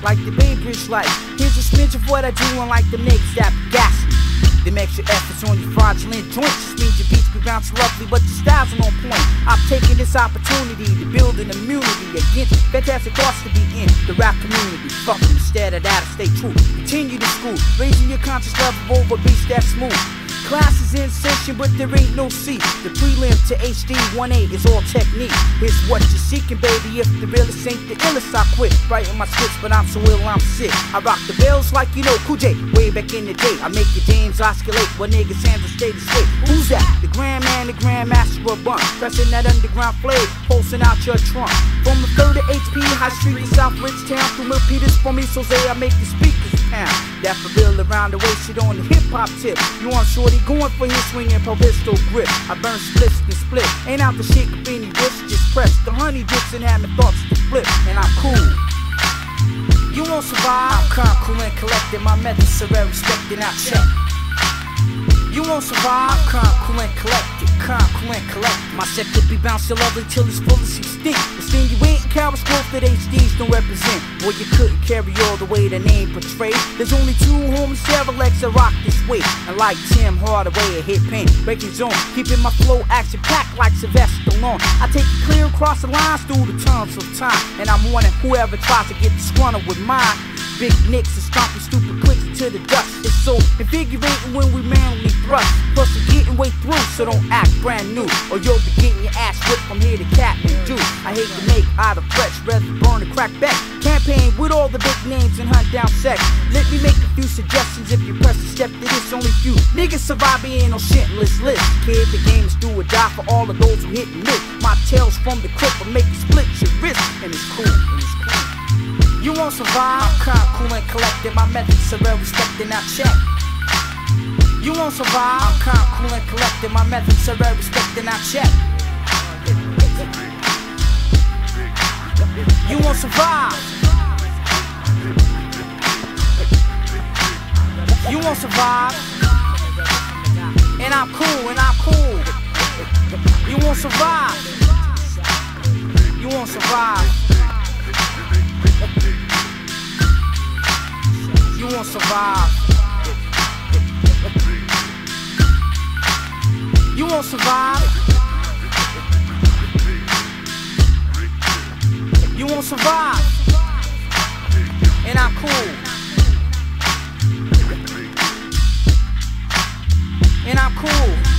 Like the Bainbridge life. Here's a smidge of what I do and like the niggas that gassing. Them extra efforts on your fraudulent joints just means your beats be bouncing roughly, but your styles are on point. I've taken this opportunity to build an immunity against fantastic thoughts to be in the rap community. Fuck instead of that, I stay true. Continue to school, raising your conscious level over beats that smooth. Class is in session, but there ain't no seat. The prelim to HD 1A is all technique. Here's what you're seeking, baby. If the realest ain't the illest, I quit. Writing my scripts, but I'm so ill, I'm sick. I rock the bells like you know Cool J. Way back in the day, I make your dames oscillate when niggas hands are stay to straight. Who's that? The grand man the grandmaster of bun. Pressing that underground blade, pulsing out your trunk. From the 3rd to HP, High Street in South Ridgetown. Through Milpitas for me, so say I make the speakers That for real around the way, shit on the hip hop tip. You want shorty going for his swinging pistol grip. I burn splits and split. Ain't out the shit any rips, just press the honey dips and have my thoughts to flip. And I'm cool. You won't survive. I'm calm, cool, and collected. My methods are well respected. I check. You won't survive. Cool, and collected. Cool, and collected. My set could be bounced so lovely till it's full of extinct. Insinuating cowards growth that HDs don't represent. Well, you couldn't carry all the way the name portrayed. There's only two homies, Chevrolex that rock this way. And like Tim Hardaway, a hit pain, breaking zone. Keeping my flow action packed like Sylvester Stallone. I take it clear across the lines through the tunnels of time. And I'm warning whoever tries to get disgruntled with mine. Big nicks and stomping stupid clicks to the dust. It's so invigorating when we manly thrust. Plus, we're getting way through, so don't act brand new. Or you'll be getting your ass whipped from here to Duke. I hate to make out of threats, rather burn a crack back. Campaign with all the big names and hunt down sex. Let me make a few suggestions if you press a step to this. Only few niggas survive being on shitless list. Kid, the game is do or die for all of those who hit and miss. My tails from the clip will make you split your wrist, and it's cool. And it's cool. You won't survive. I'm calm, cool, and collected. My methods are well respected. Now check. You won't survive. I'm calm, cool, and collected. My methods are well respected. Now check. You won't survive. You won't survive. And I'm cool, and I'm cool. You won't survive. You won't survive. You won't survive. You won't survive. You won't survive. And I'm cool. And I'm cool.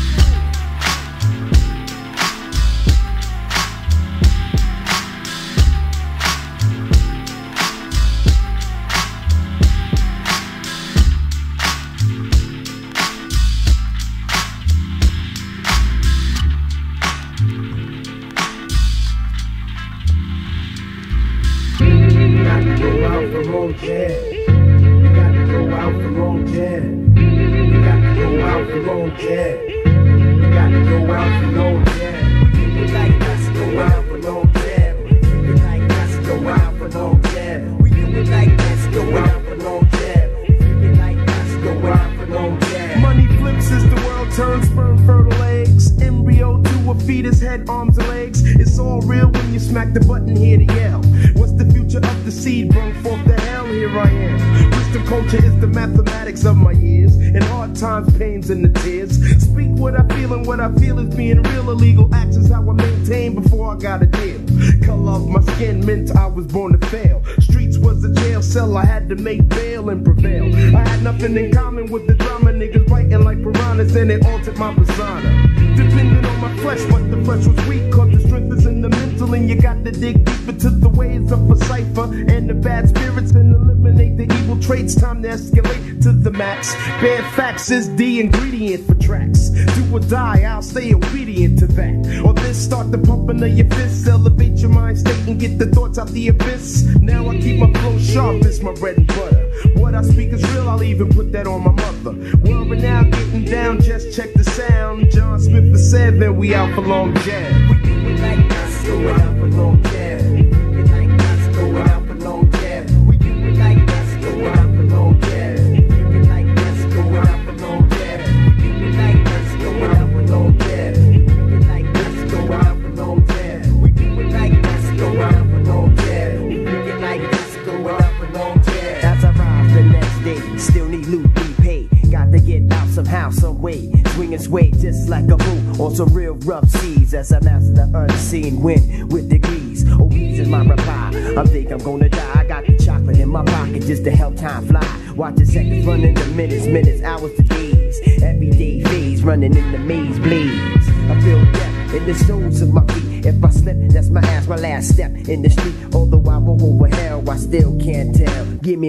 I'll stay obedient to that. Or this start the pumping of your fists, elevate your mind state and get the thoughts out the abyss. Now I keep my flow sharp, it's my bread and butter. What I speak is real, I'll even put that on my mother. Well, now getting down, just check the sound. John Smith for seven, we out for long jazz.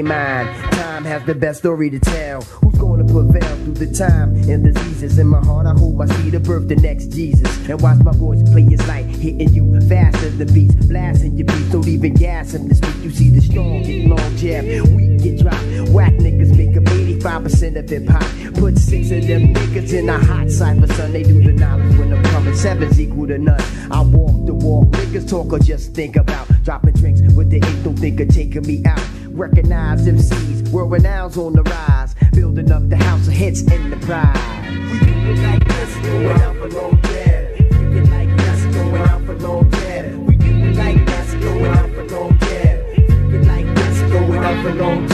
Mine. Time has the best story to tell. Who's gonna prevail through the time and diseases? In my heart, I hope I see the birth the next Jesus. And watch my voice play his light, hitting you faster than beats, blasting your beats. Don't even gas him to speak. You see the strong get long jab, weak get dropped. Whack niggas make up 85% of hip hop. Put six of them niggas in a hot cipher, son. They do the knowledge when I'm coming. Seven's equal to none. I walk the walk. Niggas talk or just think about dropping drinks with the eight. Don't think of taking me out. Recognize MCs, world renown's on the rise. Building up the house of hits prize. We do it like this, going out for long yeah. Freaking like this, going out for long yeah. We do it like this, going out for long yeah. Freaking like this, going out for long yeah.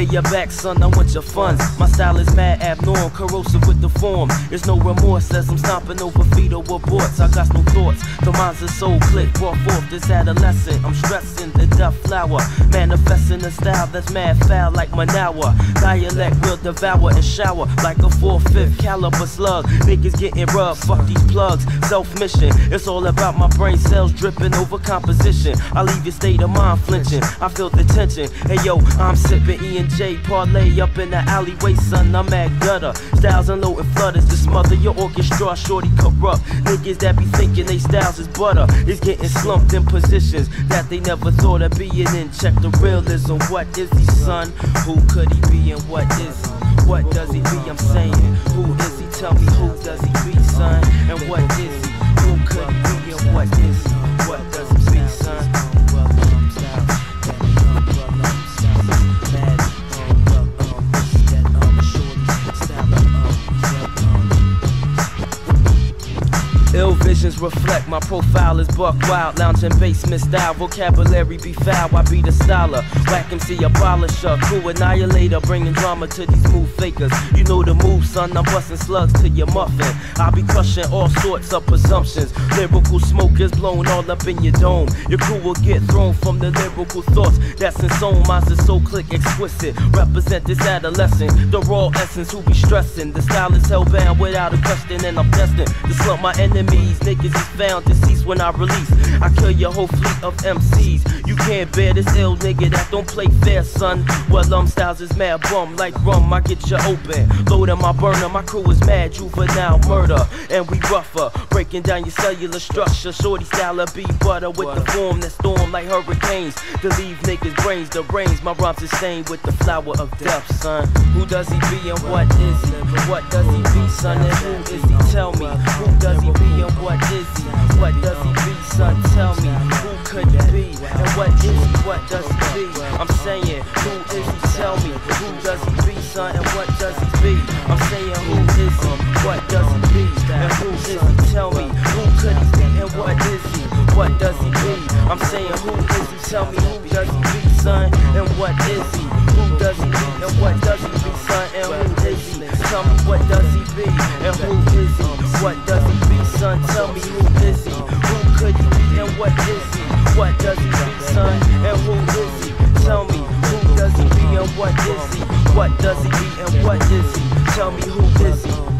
Lay your back, son, I want your funds. My style is mad abnormal, corrosive with the form. There's no remorse as I'm stomping over fetal aborts. I got no thoughts, the minds are so click, brought forth this adolescent. I'm stressing flower, manifesting a style that's mad foul like Manawa. Dialect will devour and shower like a four-fifth caliber slug. Niggas getting rubbed, fuck these plugs. Self-mission, it's all about my brain cells dripping over composition. I leave your state of mind flinching. I feel the tension. Hey yo, I'm sipping E and J parlay up in the alleyway, son. I'm at gutter. Styles unloading flutters to smother your orchestra. Shorty corrupt. Niggas that be thinking they styles is butter is getting slumped in positions that they never thought of being in. Check the realism. What is he, son? Who could he be and what is he? What does he be? I'm saying, who is he? Tell me who does he be, son? And what is he? Who could he be and what is he? Reflect my profile is buck wild, lounging basement style, vocabulary be foul. I be the styler, whack MC abolisher, cool annihilator, bringing drama to these move fakers. You know the move, son. I'm busting slugs to your muffin. I be crushing all sorts of presumptions. Lyrical smoke is blown all up in your dome. Your crew will get thrown from the lyrical thoughts that's in soul. Mine's is so click exquisite. Represent this adolescent, the raw essence who be stressing. The style is hellbound without a question, and I'm destined to slump my enemies. Niggas is found deceased when I release. I kill your whole fleet of MCs. You can't bear this ill nigga that don't play fair, son. Well, um, styles is mad bum like rum. I get you open. Loading my burner, my crew is mad juvenile murder. And we rougher, breaking down your cellular structure. Shorty style of be butter with the form that storm like hurricanes. To leave niggas brains, the brains. My rhymes is stained with the flower of death, son. Who does he be and what is he? What does he be, son? And who is he? Tell me. Who does he be and what is he? What does he be, son? Tell me. Who could he be? And what is he? What does he be? I'm saying, who is he? Tell me. Who does he be, son? And what does he be? I'm saying, who is he? What does he be? And who is he? Tell me. Who could he be? And what is he? What does he be? I'm saying who is he? Tell me who does he be, son? And what is he? Who does he be? And what does he be, son? And who? Tell me what does he be? And who is he? What does he be, son? Tell me who is he? Who could he be? And what is he? What does he be, son? And who is he? Tell me who does he be? And what is he? What does he be? And what is he? Tell me who is he?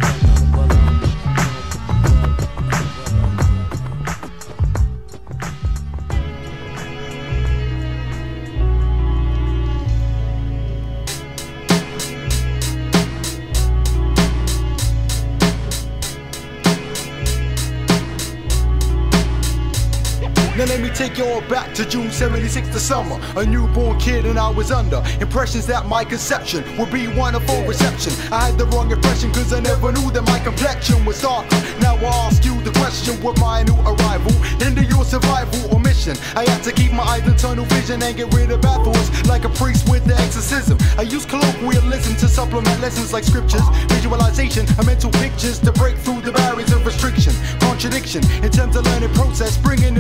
Now let me take you all back to June 76, the summer. A newborn kid and I was under impressions that my conception would be one of full reception. I had the wrong impression cause I never knew that my complexion was darker. Now I ask you the question, with my new arrival into your survival or mission? I had to keep my eyes in tunnel vision and get rid of bad thoughts like a priest with the exorcism. I use colloquialism to supplement lessons like scriptures, visualization, and mental pictures to break through the barriers of restriction, contradiction in terms of learning process, bringing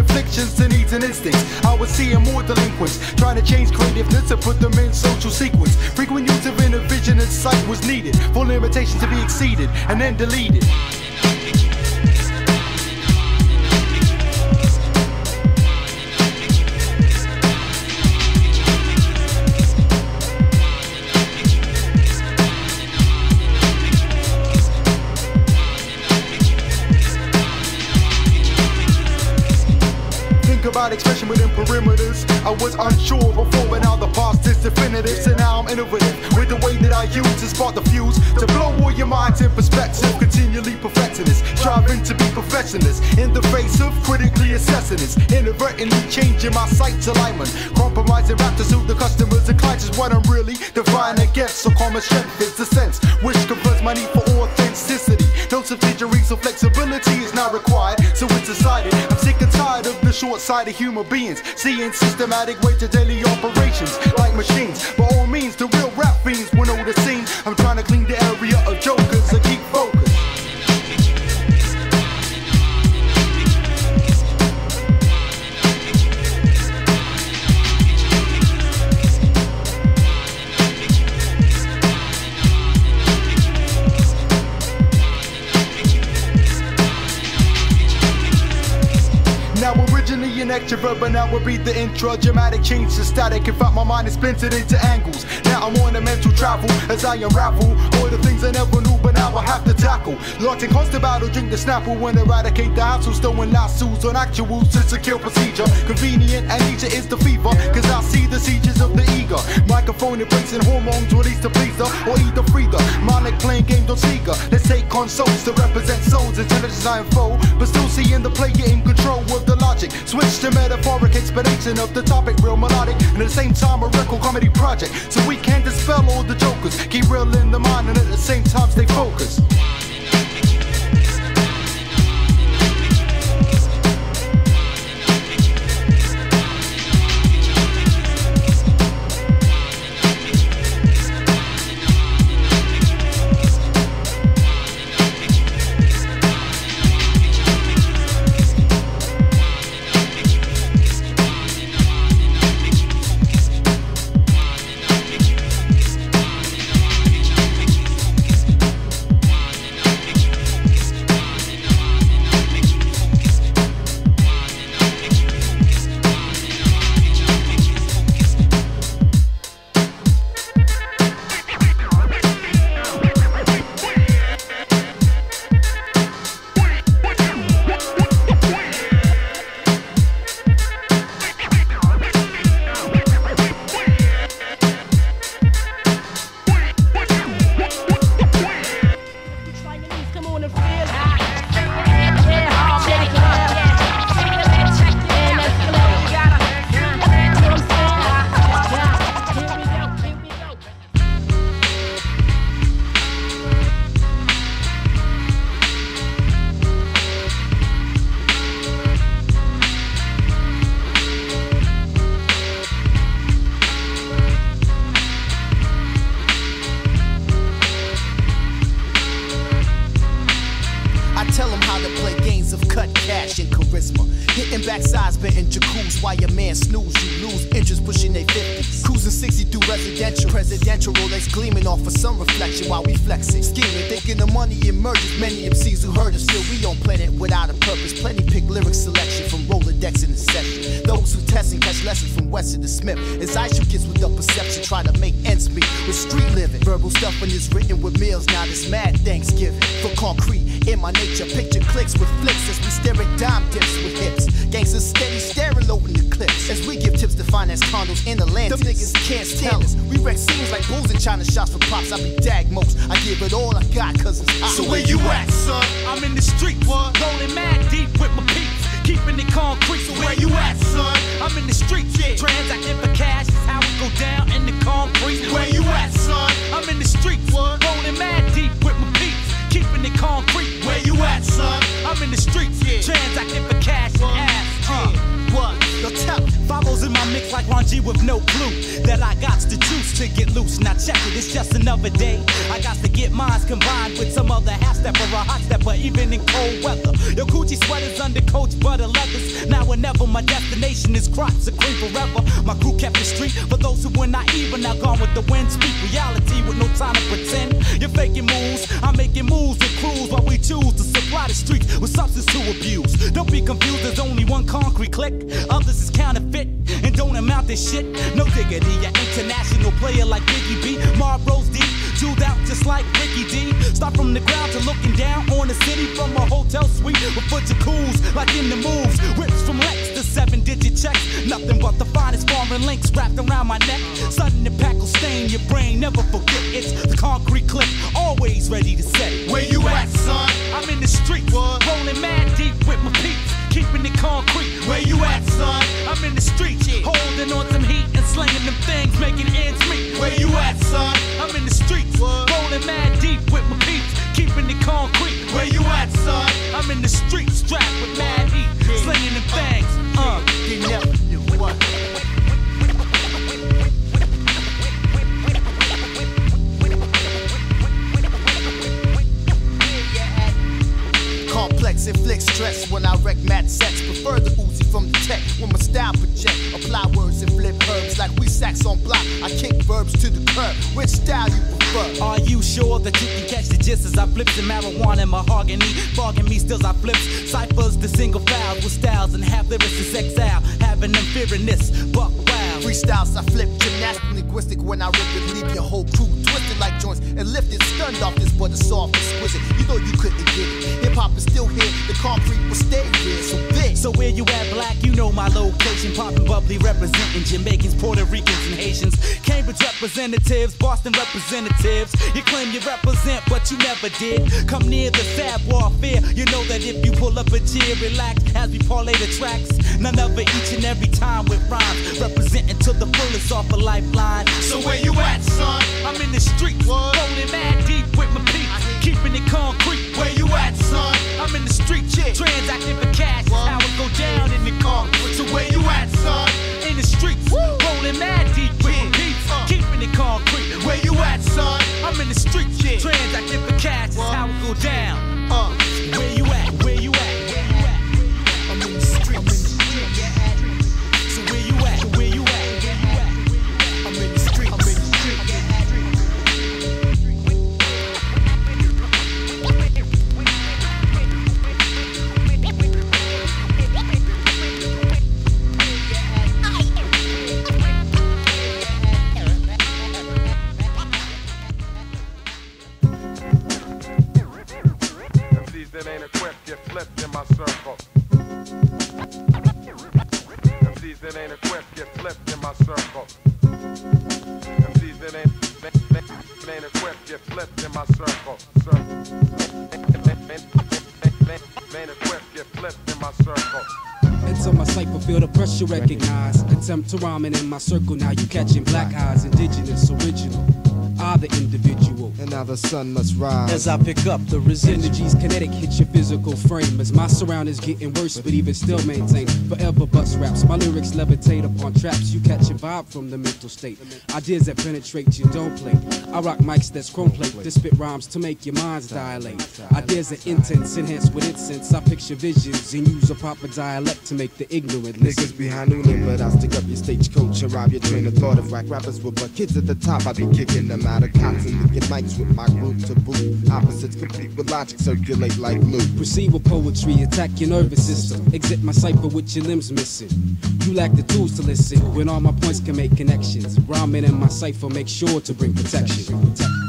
inflictions to needs and instincts. I was seeing more delinquents, trying to change creativeness and put them in social sequence. Frequent use of inner vision and sight was needed for limitations to be exceeded and then deleted. Expression within perimeters. I was unsure before, but now the past is definitive. So now I'm innovative with the way that I use to spark the fuse to blow all your minds in perspective. Continually perfecting this, striving to be perfectionist in the face of critically assessing this. Inadvertently changing my sight alignment, compromising rap to suit the customers and clients is what I'm really defying against. So common strength is the sense which converts my need for authenticity. No subsidiary, so flexibility is not required. So it's decided. I'm sick and tired of the short-sighted human beings seeing systematic way to daily operations like machines. By all means, the real rap fiends will know the scene. I'm trying to clean the area of jokers and an but now will be the intro. Dramatic change to static. In fact, my mind is splintered into angles. Now I'm on a mental travel as I unravel all the things I never knew, but now I have to tackle. In constant battle, drink the snapple and eradicate the hassle. Throwing lassos on actuals to secure procedure. Convenient nature is the fever, cause I see the sieges of the eager. Microphone embracing hormones released to please her or free the. Manic playing games on Sega. Let's take consoles to represent souls, intelligence I unfold, but still seeing the player in control of the logic. Switch to metaphoric explanation of the topic, real melodic, and at the same time a record comedy project. So we can dispel all the jokers, keep real in the mind, and at the same time stay focused. Hitting through residential. Presidential Rolex gleaming off for some reflection while we flexing. Scheming, thinking the money emerges. Many MCs who heard us still we on planet without a purpose. Plenty pick lyric selection from Rolodex in the session. Those who test and catch lessons from Weston to Smith. As I shoot kids with the perception, try to make ends meet with street living. Verbal stuff when it's written with meals. Now this mad Thanksgiving for concrete in my nature. Picture clicks with flicks as we stare at dime dips with hips. Gangsters steady staring loading the clips as we give tips to finance condos in Atlantis. Them niggas can't stand us. We wreck scenes like bulls and China shots for pops. I be dag most. I give it all I got cause it's hot. So where you at, son? I'm in the street, what? Rolling mad deep with my peeps. Keeping it concrete, so where you at, son? I'm in the streets, yeah. Transacting for cash is how we go down in the concrete. Where you at, son? I'm in the streets, what? Rolling mad deep with my peeps. Keeping it concrete. Where you at, son? I'm in the streets, yeah. Transacting for cash and ass. Uh, what? Yo, tell Follows in my mix like Ron G with no clue that I got the juice to get loose. Now check it, it's just another day. I got to get mines combined with some other half stepper, a hot stepper, even in cold weather. Your Gucci sweaters under coach butter leathers. Now whenever my destination is crops a cream forever. My crew kept the street for those who were naive and now gone with the wind. Speak reality with no time to pretend. You're faking moves, I'm making moves with crews while we choose to supply the streets with substance to abuse. Don't be confused, there's only one concrete click. Others is counterfeit and don't amount to shit. No diggity, an international player like Biggie B. Marlboro's deep, jeweled out just like Ricky D. Start from the ground to looking down on the city from a hotel suite with foot cools like in the moves. Whips from Lex to seven digit checks. Nothing but the finest foreign links wrapped around my neck. Sudden impact will stain your brain, never forget it's the concrete clip, always ready to set. Where you at, son? I'm in the streets, rolling mad deep with my peeps. Keeping it concrete. Where you at, son? I'm in the streets, holding on some heat and slinging them things, making ends meet. Where you at, son? I'm in the streets, rolling mad deep with my peeps. Keeping it concrete. Where you at, son? I'm in the streets, strapped with mad heat, slinging them things. Uh, you never knew what. Complex inflicts stress when I wreck mad sets. Prefer the Uzi from the tech when my style project. Apply words and flip verbs like we sacks on block. I kick verbs to the curb. Which style you prefer? Are you sure that you can catch the gist as I flips and marijuana and mahogany? Fogging me stills I flips. Ciphers the single files with styles and half lyrics is exile. Having them fearing this, buck wild. Freestyles I flip, gymnastic linguistic when I rip it, leave your whole crew twisted like joints and lifted, stunned off this but it's soft, exquisite. You know you couldn't get it. Hip hop is still here, the concrete will stay here. So this. So where you at, black? You know my location. Poppin' bubbly, representing Jamaicans, Puerto Ricans, and Haitians. Cambridge representatives, Boston representatives. You claim you represent, but you never did. Come near the sad warfare. You know that if you pull up a chair, relax as we parlay the tracks. None of it each and every time with rhymes. Representing to the fullest off a lifeline. So where you at, son? I'm in the streets, rolling mad deep with my peeps. Keeping it concrete. Where you at, son? I'm in the streets, yeah. Transacting for cash. is How it go down in the concrete. So where you at, son? In the streets, rolling mad deep with my peeps. Keeping it concrete. Where you at, son? I'm in the streets, yeah. Transacting for cash. is How it go down. Uh, where you at? Where you at? Pressure, recognize. Attempt to rhyming in my circle, now you catching black eyes, indigenous, original. I the individual. and now the sun must rise. As I pick up the residual. Energy's kinetic hits your physical frame. As my surroundings getting worse, but even still maintain forever bust raps. My lyrics levitate upon traps. You catch a vibe from the mental state. Ideas that penetrate you don't play. I rock mics that's chrome plate. To spit rhymes to make your minds dilate. Ideas are intense, enhance with incense. I picture visions and use a proper dialect to make the ignorant listen. Niggas behind nooning, but I stick up your stagecoach and rob your train of thought. If whack rappers were but kids at the top, I'd be kicking them out of cots and licking mics with my group to boot. Opposites complete with logic, circulate like loot. Proceed with poetry, attack your nervous system. Exit my cipher with your limbs missing. You lack the tools to listen when all my points can make connections. Rhyming in my cipher, make sure to bring protection.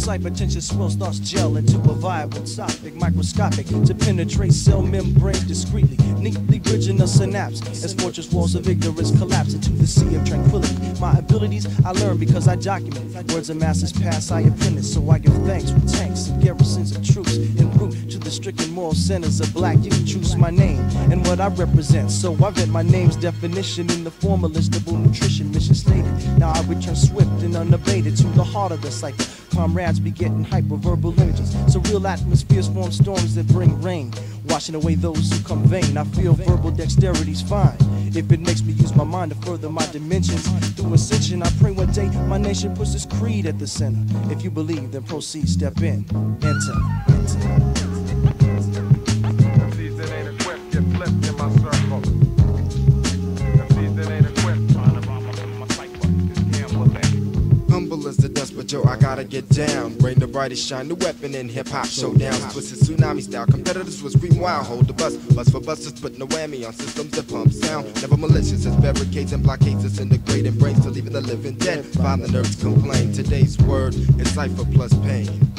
The hypertension swirl starts gel into a viable topic, microscopic to penetrate cell membrane discreetly, neatly bridging the synapse as fortress walls of ignorance collapse into the sea of tranquility. My abilities I learn because I document. Words of masters pass, I apprentice, so I give thanks with tanks and garrisons of troops stricken moral centers of black You can Choose my name and what I represent, so I vet my name's definition in the formalistic nutrition mission stated. Now I return swift and unabated to the heart of the cycle. Comrades be getting hyperverbal images. So real atmospheres form storms that bring rain, washing away those who come vain. I feel verbal dexterity's fine. If it makes me use my mind to further my dimensions through ascension, I pray one day my nation puts this creed at the center. If you believe, then proceed, step in, enter. MCs I gotta get down. Bring the brightest shine, the weapon in hip hop showdowns. Twisted tsunami style, competitors will scream wild, hold the bus. Bust for busters, putting a whammy on systems that pump sound. Never malicious as barricades and blockades, disintegrating brains to leaving the living dead. Find the nerves complain. Today's word is cipher plus pain.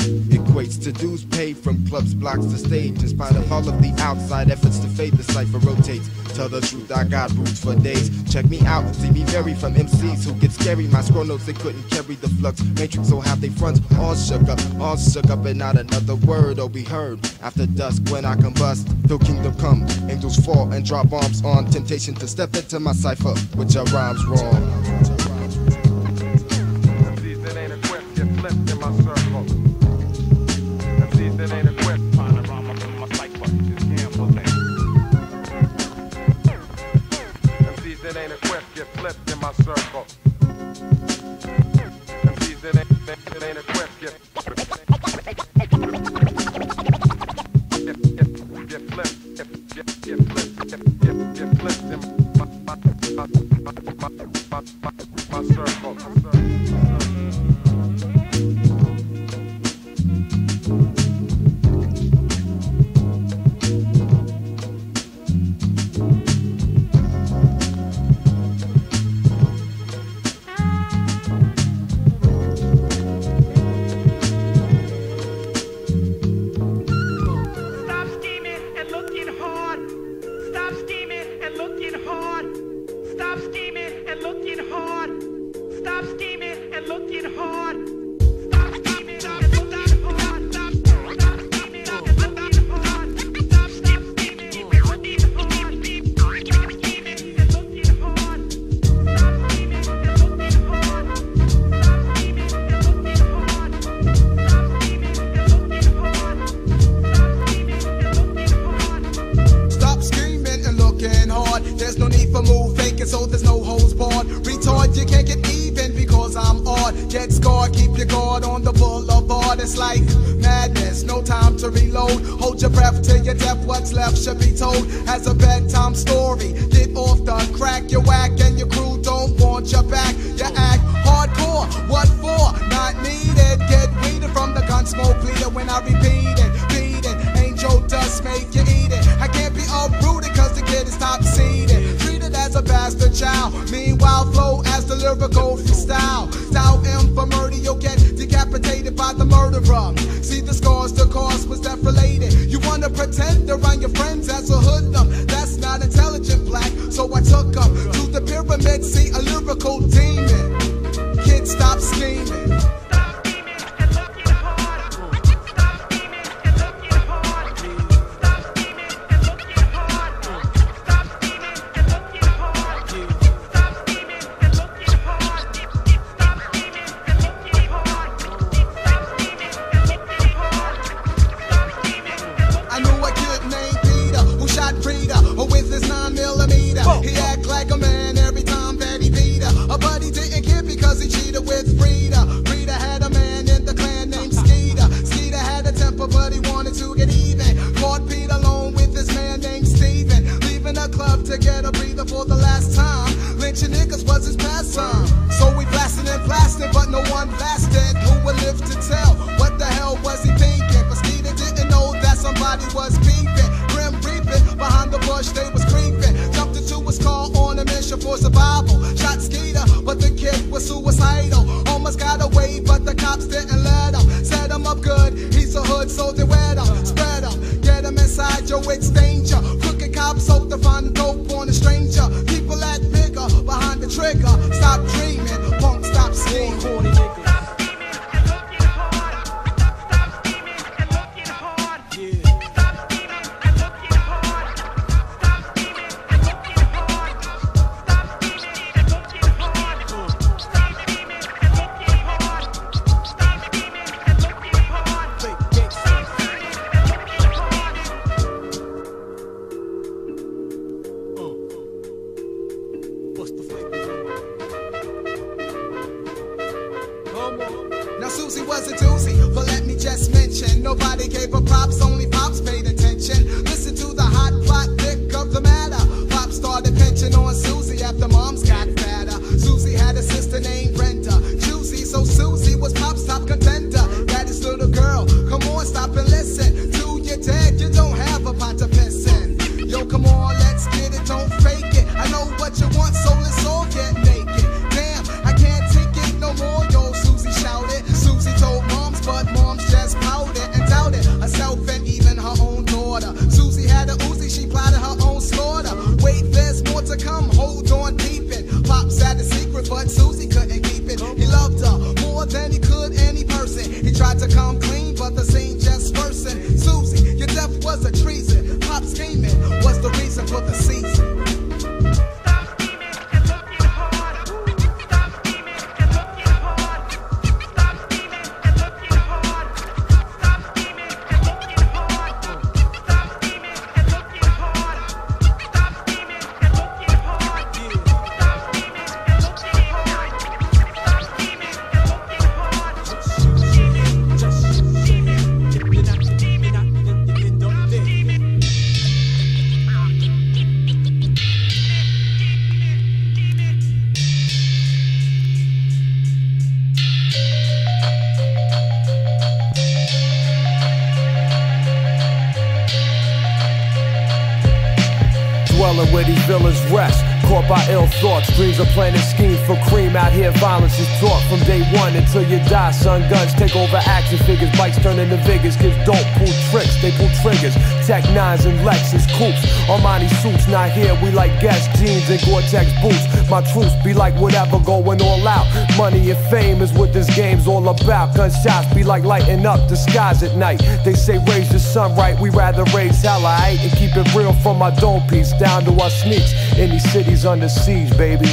Equates to dues paid from clubs, blocks to stage. In spite of all of the outside efforts to fade, the cipher rotates. Tell the truth, I got roots for days. Check me out, see me vary from MCs who get scary. My scroll notes, they couldn't carry the flux. Matrix will have they fronts all shook up, all shook up, and not another word will be heard. After dusk, when I combust, till kingdom come, angels fall and drop bombs on temptation to step into my cipher, which your rhymes wrong. Ain't equipped get flipped in my circle. Circle. Death. What's see a lyrical demon. Thoughts, dreams planning schemes for cream. Out here, violence is taught from day one until you die. Sun guns take over action figures, bikes turn into vigors. Kids don't pull tricks, they pull triggers. Tech nines and Lexus coupes. Armani suits not here, we like gas jeans and Gore-Tex boots. My troops be like whatever, going all out. Money and fame is what this game's all about. Gunshots be like lighting up the skies at night. They say raise the sun right, we rather raise hell, I And keep it real from my dome piece down to our sneaks. Any cities under siege, baby.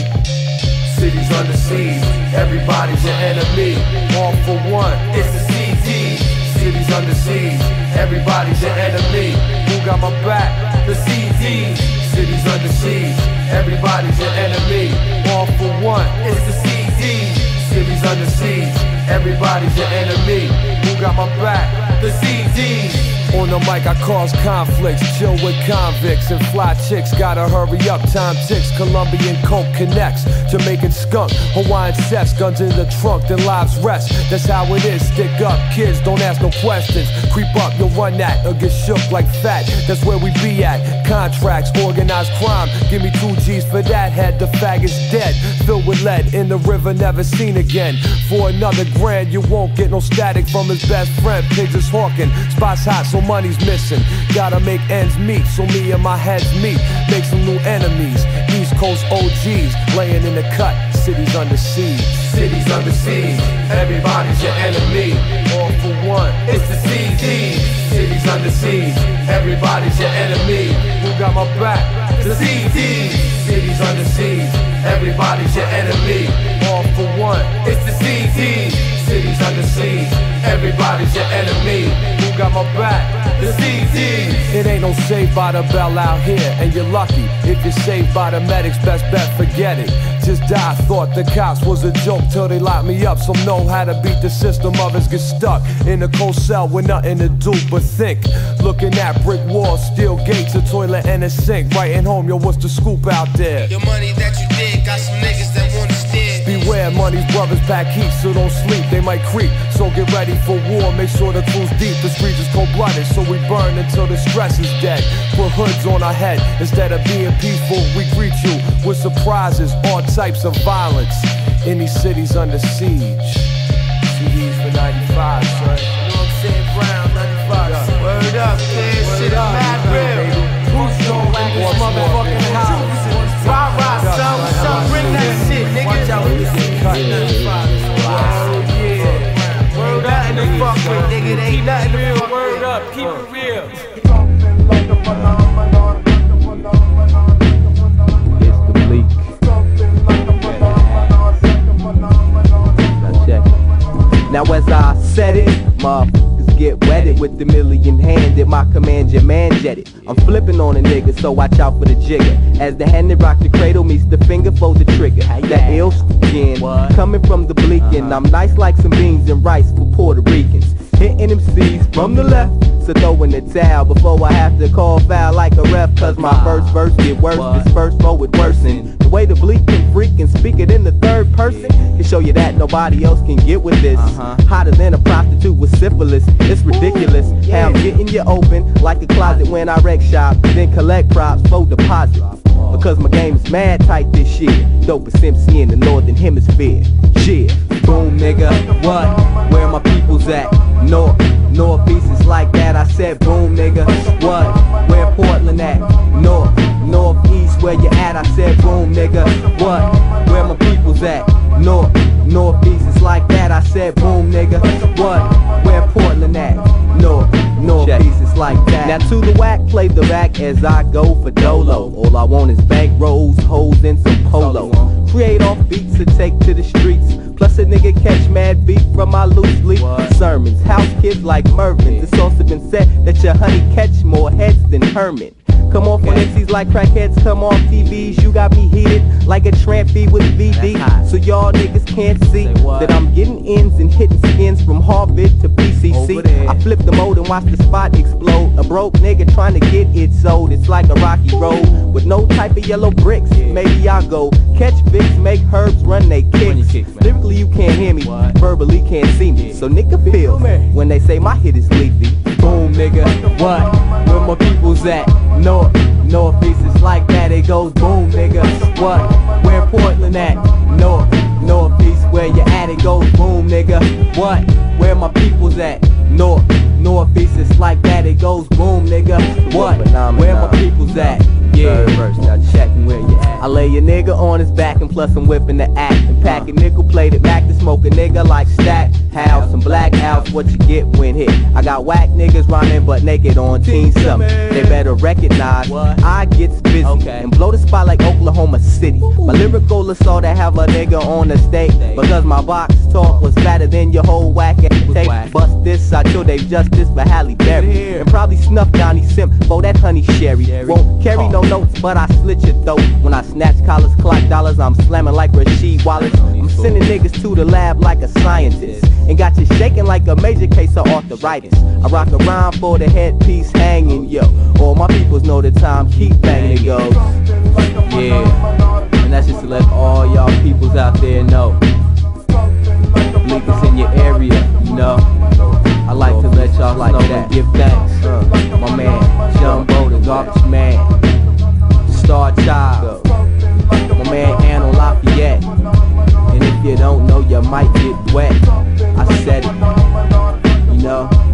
Cities under siege, everybody's an enemy. All for one, it's the CD. Cities under siege, everybody's your enemy. Who got my back? The CD. Cities under siege, everybody's an enemy. All for one, it's the CD. Cities under siege, everybody's an enemy. Who got my back? The CD. On the mic, I cause conflicts, chill with convicts and fly chicks. Gotta hurry up, time ticks. Colombian coke connects, Jamaican skunk, Hawaiian sex, guns in the trunk, then lives rest. That's how it is. Stick up, kids, don't ask no questions. Creep up, you'll run that or get shook like fat. That's where we be at. Contracts, organized crime. Give me two G's for that. Head the faggot's dead, filled with lead in the river, never seen again. For another grand, you won't get no static from his best friend. Pigs is hawking, spots hot, so money's missing. Gotta make ends meet, so me and my heads meet. Make some new enemies. East Coast OGs laying in the cut. Cities under siege. Cities under siege. Everybody's your enemy. All for one. It's the CD. Cities under siege. Everybody's your enemy. Who got my back? The CD. Cities under siege. Everybody's your enemy. All for one. It's the CD. Cities under siege. Everybody's your enemy. Who got my back? The. It ain't no saved by the bell out here, and you're lucky if you're saved by the medics. Best bet, forget it. Just die. Thought the cops was a joke till they locked me up. Some know how to beat the system. Others get stuck in a cold cell with nothing to do but think. Looking at brick walls, steel gates, a toilet and a sink. Writing home, yo, what's the scoop out there? Your money that you did got some niggas that wanna steal. Be beware, money's brothers pack heat, so don't sleep, they might creep. So get ready for war, make sure the crew's deep. The streets is cold blooded, so we burn until the stress is dead. Put hoods on our head, instead of being peaceful, we greet you with surprises, all types of violence. In these cities under siege. CDs for 95, son. You know what I'm saying? Brown, 95. Word up, kid. Shit is mad real. Who's going in this motherfucking with the million hand at my command, your man jetted. I'm flipping on a nigga, so watch out for the jigger. As the hand that rock the cradle meets the finger for the trigger. That ill skin coming from the bleaking. I'm nice like some beans and rice for Puerto Ricans. Hitting them C's from the left. So throw in the towel before I have to call foul like a ref Cause my first verse get worse, this first flow would worsen The way the bleak can freak and speak it in the third person Can show you that nobody else can get with this. Uh-huh. Hotter than a prostitute with syphilis. It's ridiculous how I'm getting you open Like a closet when I wreck shop Then collect props for deposit Oh. because my game is mad tight this year Dopest MC in the northern hemisphere Yeah, boom nigga, what? Where my peoples at? North, northeast is like that I said boom nigga, what? Where Portland at? North, northeast where you at? I said boom nigga, what? Where my peoples at? North, northeast is like that I said boom nigga, what? Where Portland at? North, northeast is like that. Now to the whack, play the back as I go for dolo. All I want is bank rolls, hoes, and some polo. Create off beats to take to the streets. Plus a nigga catch mad beat from my loose leaf. Sermons House kids like Mervin It's also been said that your honey catch more heads than Herman Come off on MCs like crackheads, come off TVs. You got me heated like a tramp feed with VD. So y'all niggas can't see that I'm getting ends and hitting skins from Harvard to PCC. I flip the mode and watch the spot explode. A broke nigga trying to get it sold. It's like a rocky road with no type of yellow bricks. Maybe I go catch Vicks, make herbs run they kicks. Lyrically you can't hear me, verbally can't see me. So nigga feel when they say my hit is leafy. Boom nigga, what? Where my people's at? North, northeast is like that. It goes boom nigga, what? Where Portland at? North, northeast where you at? It goes boom nigga, what? Where my people's at? North, northeast is like that. It goes boom nigga, what? Where my people's at? Yeah, first now checking where you at. I lay a nigga on his back and plus I'm whipping the act and packing nickel plated Mac to smoke a nigga like stack house and black house. What you get when hit? I got whack niggas rhyming but naked on Teen Summit. They better recognize what? I gets busy and blow the spot like Oklahoma City. My lyrical assault that have a nigga on the stake because my box talk was fatter than your whole whack ass tape. Bust this, I chill Dave Justice for Halle Berry and probably snuff Donnie Simp for that honey sherry. Won't carry no notes, but I slit your throat when I snatch collars, clock dollars. I'm slamming like Rasheed Wallace. I'm sending niggas to the lab like a scientist and got you shaking like a major case of arthritis. I rock around for the headpiece hanging, yo. All my peoples know the time, keep banging it goes. Yeah, and that's just to let all y'all peoples out there know. Niggas in your area, you know. I like to let y'all like know and give thanks. My man, Jumbo, the garbage man. Star Child. My man, Anno Lafayette. And if you don't know, you might get wet. I said it, you know.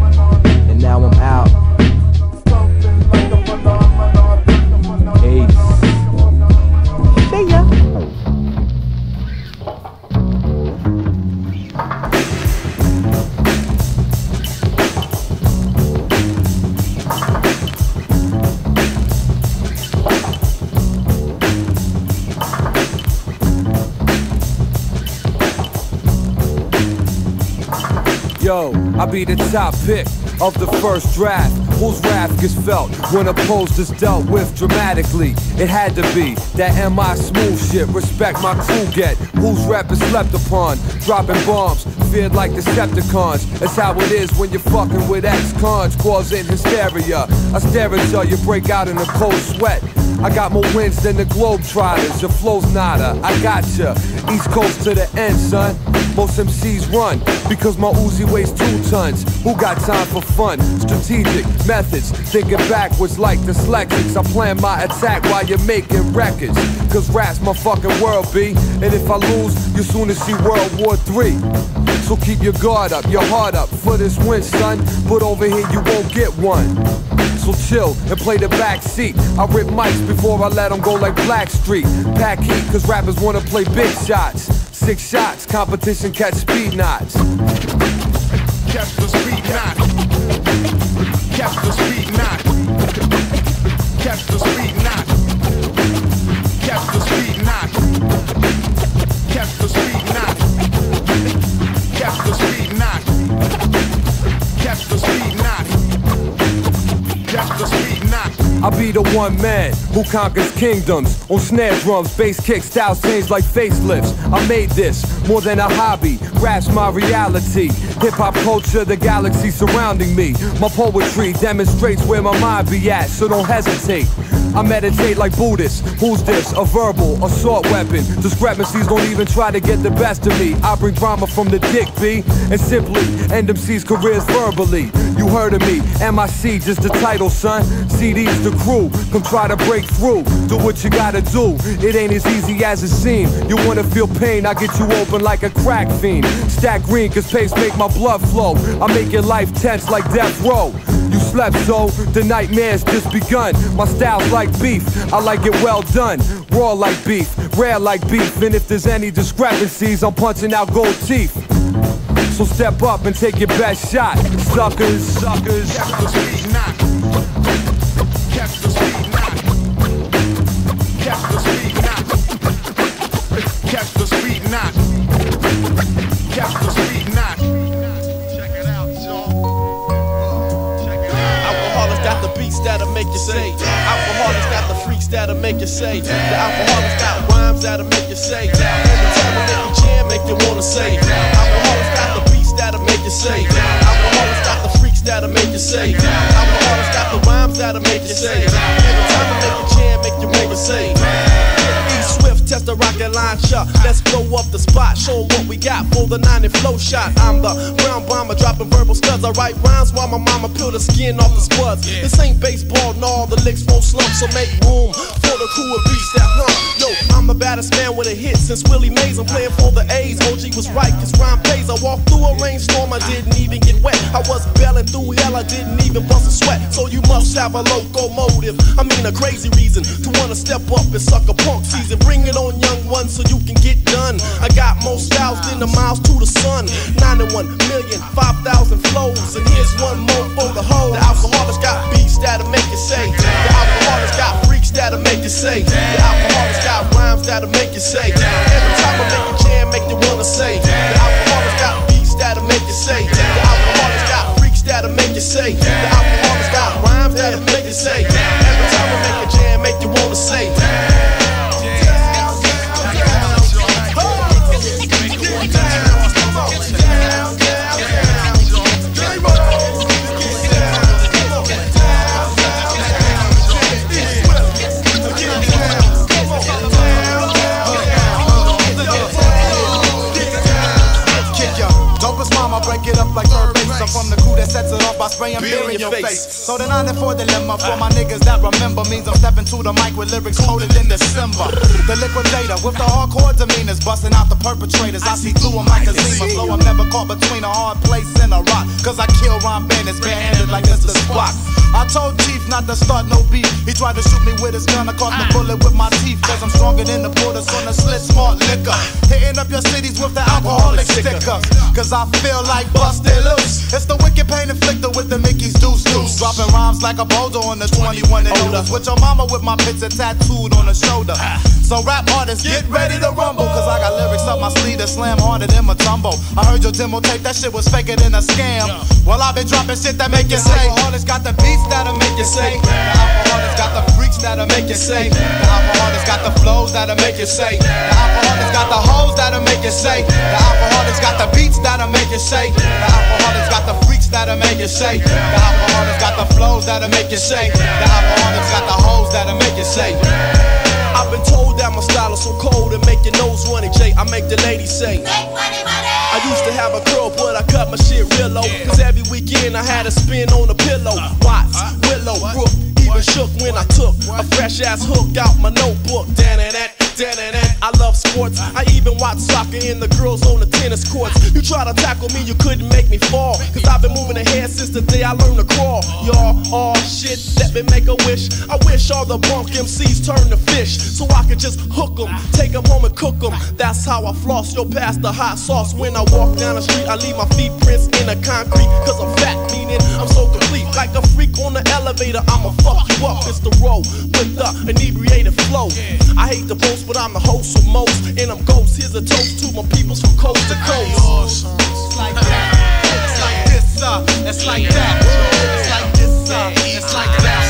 I be the top pick of the first draft. Whose wrath gets felt when opposed is dealt with dramatically? It had to be that MI smooth shit. Respect my crew get. Whose rap is slept upon? Dropping bombs, feared like the Decepticons. That's how it is when you're fucking with ex-cons, causing hysteria. I stare until you break out in a cold sweat. I got more wins than the Globetrotters. Your flow's nada. I gotcha. East Coast to the end, son. Most MCs run because my Uzi weighs two tons. Who got time for fun? Strategic methods, thinking backwards like dyslexics. I plan my attack while you're making records. Cause rap's my fucking world, B. And if I lose, you soon to see World War III. So keep your guard up, your heart up for this win, son. But over here you won't get one. So chill and play the back seat. I rip mics before I let them go like Blackstreet. Pack heat, cause rappers wanna play big shots. Six shots, competition catch speed knots. Catch the speed knot. Catch the speed knot. Catch the speed knot. Catch the speed knot. Catch the speed I be the one man who conquers kingdoms on snare drums, bass kicks, styles change like facelifts. I made this more than a hobby. Rap's my reality. Hip hop culture, the galaxy surrounding me. My poetry demonstrates where my mind be at, so don't hesitate. I meditate like Buddhists. Who's this? A verbal assault weapon. Discrepancies don't even try to get the best of me. I bring drama from the dick, B, and simply end MC's careers verbally. You heard of me, MIC, just the title, son. CD's the crew, come try to break through. Do what you gotta do. It ain't as easy as it seems. You wanna feel pain, I get you open like a crack fiend. Stack green, cause pace make my blood flow. I make your life tense like death row. Slept so, the nightmare's just begun. My style's like beef, I like it well done. Raw like beef, rare like beef. And if there's any discrepancies, I'm punching out gold teeth. So step up and take your best shot, suckers, suckers. Catch the speed knot. Catch the speed. The that'll make you say. Alkaholiks got the freaks that'll make you say. The Alkaholiks got rhymes that'll make you say. Every time I make you jam, make you wanna say. Alkaholiks got the beats that'll make you say. Alkaholiks got the freaks that'll make you say. Alkaholiks got the rhymes that'll make you say. Every time I make you jam, make you wanna say. Test the rocket launcher. Let's blow up the spot, show what we got for the 90 flow shot. I'm the brown bomber, dropping verbal studs. I write rhymes while my mama peel the skin off the spuds. This ain't baseball, no, the licks won't slump, so make room for the crew and reach that hump. Yo, I'm the baddest man with a hit since Willie Mays. I'm playing for the A's. OG was right, cause rhyme pays. I walked through a rainstorm, I didn't even get wet. I was bailing through hell, I didn't even bust a sweat. So you must have a locomotive. I mean, a crazy reason to wanna step up and suck a punk season. Bring it on, young one, so you can get done. I got more styles than the miles to the sun. 91 million, 5,000 flows. And here's one more for the whole. The Alkaholiks got beats that'll make you say. The Alkaholiks got freaks that'll make you say. The Alkaholiks got rhymes that'll make you say. Every time I make a jam, make you wanna say. The Alkaholiks got beats that'll make you say. The Alkaholiks got freaks that'll make you say. The Alkaholiks got rhymes that'll make you say. Every time I make a jam, make you wanna say. Sets it off by spraying beer in your face. So the 94 dilemma for my niggas that remember means I'm stepping to the mic with lyrics colder than December. The liquidator with the hardcore demeanors, busting out the perpetrators. I see through them like a Zima flow. I'm never caught between a hard place and a rock. Cause I kill rhyme bandits barehanded like Mr. Spock. I told Chief not to start no beef. He tried to shoot me with his gun. I caught the bullet with my teeth. Cause I'm stronger than the borders on the slit smart liquor. Hitting up your cities with the alcoholic stickers. Cause I feel like busted loose. It's the wicked pain inflictor with the Mickey's deuce deuce. Dropping rhymes like a boulder on the 21 and older. With your mama with my picture tattooed on the shoulder. So rap artists, get ready to rumble. Cause I got lyrics up my sleeve that slam harder than my tumble. I heard your demo tape, that shit was faker than a scam. Well, I've been dropping shit that make you say. Alkaholiks got the beats that'll make you say. The Alkaholiks got the freaks that'll make you say. The Alkaholiks got the flows that'll make you say. The Alkaholiks got the hoes that'll make you say. The Alkaholiks got the beats that'll make you say. The Alkaholiks got the freaks that'll that'll make you say. The Alkaholiks got the flows that'll make you say. The Alkaholiks got the hoes that'll make you say. I've been told that my style is so cold and make your nose running, Jay. I make the ladies say. I used to have a curl, but I cut my shit real low. Cause every weekend I had a spin on a pillow. Watts, Willow, Brook, even shook when I took a fresh ass hook out my notebook. Dan and that. I love sports. I even watch soccer and the girls on the tennis courts. You try to tackle me, you couldn't make me fall. Cause I've been moving ahead since the day I learned to crawl. Y'all, all shit, let me make a wish. I wish all the bunk MCs turned to fish. So I could just hook them, take them home and cook them. That's how I floss. Yo, past the hot sauce. When I walk down the street, I leave my feet prints in the concrete. Cause I'm fat, meaning I'm so complete. Like a freak on the elevator, I'ma fuck you up. It's the roll with the inebriated flow. I hate the boast, but I'm the host of most. And I'm ghost. Here's a toast to my peoples from coast to coast. It's like that. It's like this, uh. It's like that. It's like this, uh. It's like that.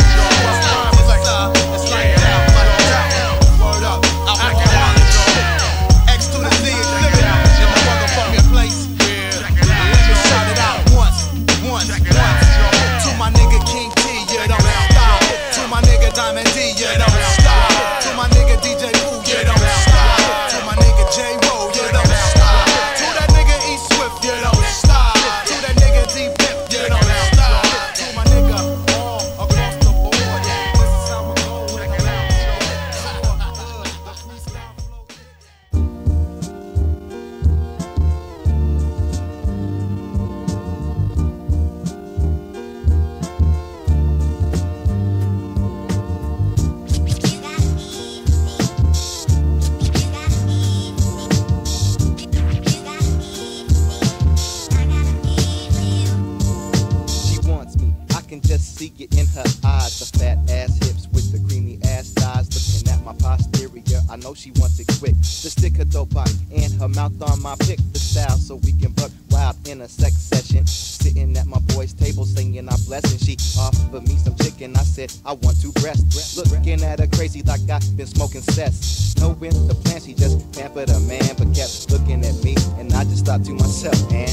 Know she wants it quick. To stick her dope body and her mouth on my pick the style so we can buck wild in a sex session. Sitting at my boy's table singing our blessing. She offered me some chicken. I said I want two breasts. Looking at her crazy like I've been smoking cess. Knowing the plan, she just pampered a man, but kept looking at me. And I just thought to myself, man,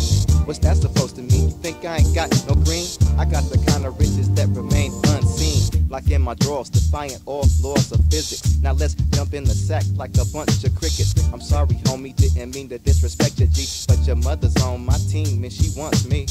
what's that supposed to mean? You think I ain't got no green? I got the kind of riches that remain unseen. Like in my drawers, defiant all laws of physics. Now let's jump in the sack like a bunch of crickets. I'm sorry, homie, didn't mean to disrespect your G. But your mother's on my team and she wants me.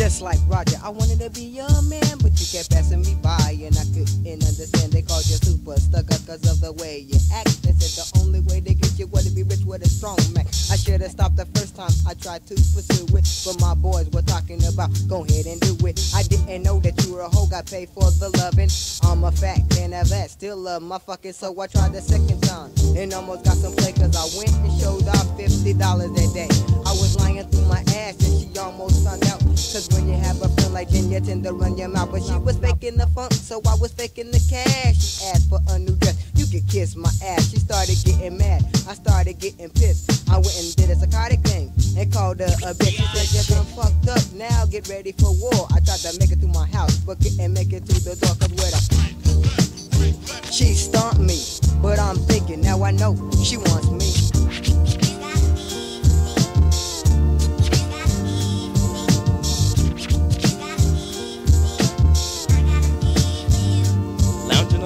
Just like Roger, I wanted to be your man, but you kept passing me by, and I couldn't understand. They called you super stuck up cause of the way you act. They said the only way to get you was to be rich with a strong man. I should have stopped the first time I tried to pursue it, but my boys were talking about go ahead and do it. I didn't know that you a hoe, got paid for the loving. I'm a fat man of that, still love my fucking, so I tried the second time and almost got some play cause I went and showed off $50 a day. I was lying through my ass and she almost found out. Cause when you have a friend like Jen, you tend to run your mouth. But she was faking the funk, so I was faking the cash. She asked for a new dress, could kiss my ass. She started getting mad, I started getting pissed. I went and did a psychotic thing and called her a bitch. She said, you done fucked up, now get ready for war. I tried to make it through my house, but couldn't make it through the door. Cause where the she stomped me, but I'm thinking now I know she wants me. Lounging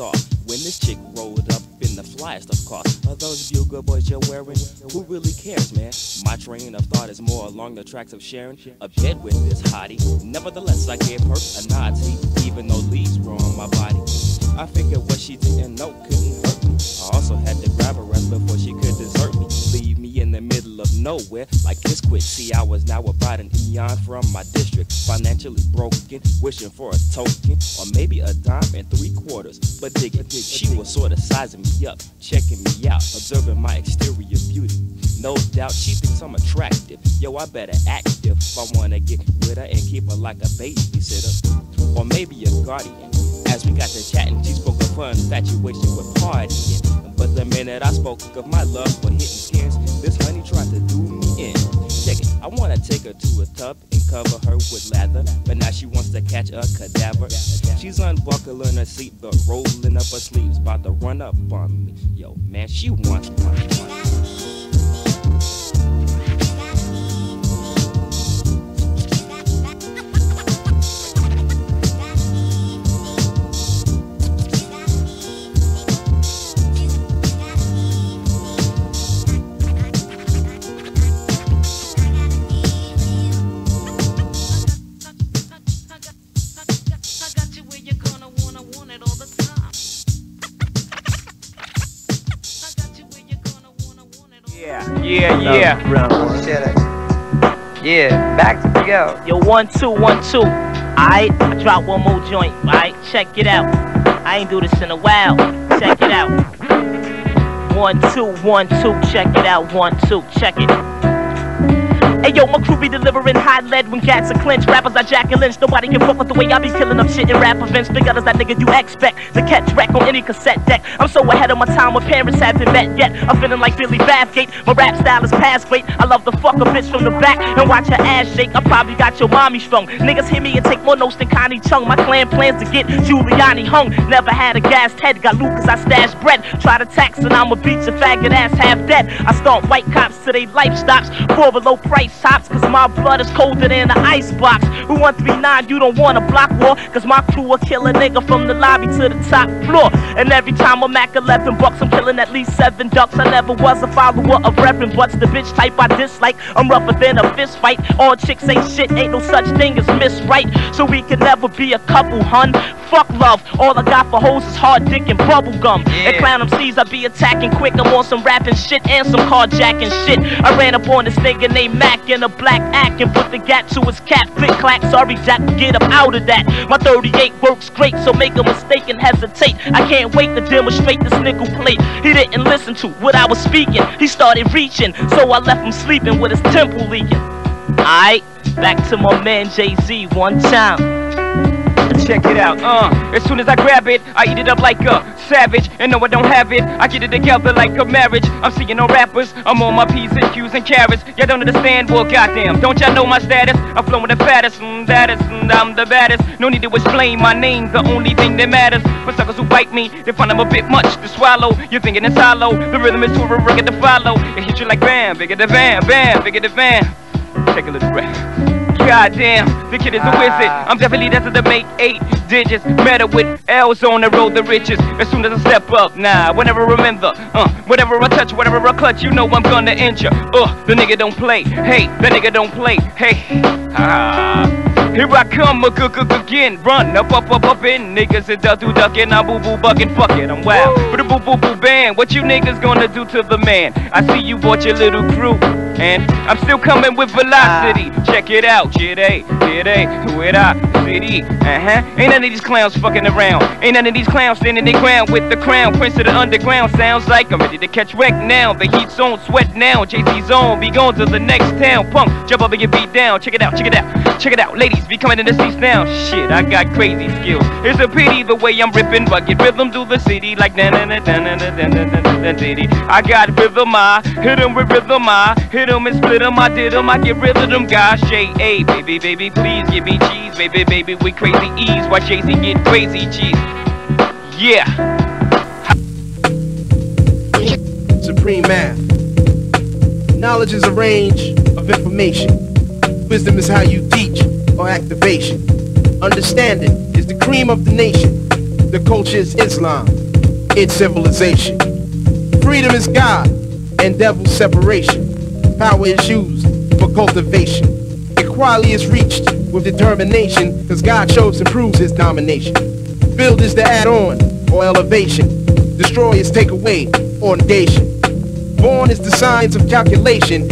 star. When this chick rolled up in the flyest of cars, are those bugle boys you're wearing? Who really cares, man? My train of thought is more along the tracks of sharing a bed with this hottie. Nevertheless, I gave her a see, even though leaves were on my body. I figured what she didn't know couldn't hurt me. I also had to grab her ass before she could desert me. Leave in the middle of nowhere like this quick. See, I was now about an eon from my district. Financially broken, wishing for a token or maybe a dime and three quarters. But dig it, she was sort of sizing me up, checking me out, observing my exterior beauty. No doubt she thinks I'm attractive. Yo, I better act if I wanna get with her and keep her like a babysitter. Or maybe a guardian. As we got to chatting, she spoke of her infatuation with partying. But the minute I spoke of my love for hitting skins, this honey tried to do me in. Check it, I wanna take her to a tub and cover her with lather. But now she wants to catch a cadaver. She's unbuckling her seatbelt, rolling up her sleeves, about to run up on me. Yo, man, she wants one. Yeah, yeah. Shut up. Yeah, back to go. Yo, one, two, one, two. Alright, I drop one more joint. Alright, check it out. I ain't do this in a while. Check it out. One, two, one, two. Check it out. One, two. Check it. Hey yo, my crew be delivering hot lead when cats are clenched. Rappers are Jack and Lynch. Nobody can fuck with the way I be killing up shit in rap events. Bigger as that nigga you expect to catch wreck on any cassette deck. I'm so ahead of my time, my parents haven't met yet. I'm feeling like Billy Bathgate. My rap style is past great. I love to fuck a bitch from the back and watch her ass shake. I probably got your mommy strung. Niggas hear me and take more notes than Connie Chung. My clan plans to get Giuliani hung. Never had a gassed head. Got loot cause I stash bread. Try to tax and I'ma beat your faggot ass half dead. I stomp white cops till they life stops. For below price tops cause my blood is colder than the ice box. Who 139, you don't want a block war, cause my crew will kill a nigga from the lobby to the top floor. And every time I'm Mac 11 bucks, I'm killing at least seven ducks. I never was a follower of Reverend Butts, the bitch type I dislike. I'm rougher than a fist fight. All chicks ain't shit, ain't no such thing as miss right. So we can never be a couple, hun. Fuck love, all I got for hoes is hard dick and bubble gum. And clown MCs, I be attacking quick. I'm on some rapping shit and some carjacking shit. I ran up on this nigga named Mac in a black act and put the gap to his cap. Click clack, sorry Jack, get him out of that. My 38 works great, so make a mistake and hesitate. I can't wait to demonstrate this nickel plate. He didn't listen to what I was speaking. He started reaching, so I left him sleeping with his temple leaking. Alright, back to my man Jay Z one time. Check it out, uh. As soon as I grab it, I eat it up like a savage. And no, I don't have it. I get it together like a marriage. I'm seeing no rappers. I'm on my P's and Q's and carrots. Y'all don't understand? Well, goddamn. Don't y'all know my status? I'm flowing the fattest, mm, that is, mm, I'm the baddest. No need to explain my name. The only thing that matters for suckers who bite me, they find I'm a bit much to swallow. You're thinking it's hollow. The rhythm is too rugged to follow. It hits you like bam, bigger the van, bam, bigger the van. Take a little breath. Goddamn, the kid is a wizard. I'm definitely destined to make eight digits. Matter with L's on the road, the riches. As soon as I step up, nah, whenever I remember, uh, whatever I touch, whatever I clutch, you know I'm gonna injure. Uh, the nigga don't play. Hey, the nigga don't play. Hey, ah. Here I come a cook cook again. Run up up up up in niggas and duck do duckin'. I'm boo boo buckin'. Fuck it, I'm wild. But a boo boo boo band. What you niggas gonna do to the man? I see you bought your little crew. And I'm still coming with velocity. Check it out, Jide, Jide, with I, city. Uh huh. Ain't none of these clowns fucking around. Ain't none of these clowns standing their ground with the crown. Prince of the underground sounds like I'm ready to catch wreck now. The heat's on, sweat now. JC's on, be going to the next town. Punk, jump up and get beat down. Check it out, check it out, check it out. Ladies, be coming in the seats now. Shit, I got crazy skills. It's a pity the way I'm ripping bucket rhythm through the city like na na na na na na na na na na diddy. I got rhythm, I hit 'em with rhythm, I hit 'em and split 'em. I did 'em, I get rid of them guys. Shay, hey, baby, baby, please give me cheese, baby, baby, with crazy ease. Watch Jay Z get crazy cheese. Yeah. Supreme math. Knowledge is a range of information. Wisdom is how you teach or activation. Understanding is the cream of the nation. The culture is Islam. It's civilization. Freedom is God and devil separation. Power is used for cultivation. Equality is reached with determination because God shows and proves his domination. Build is the add-on or elevation. Destroy is take away or negation. Born is the science of calculation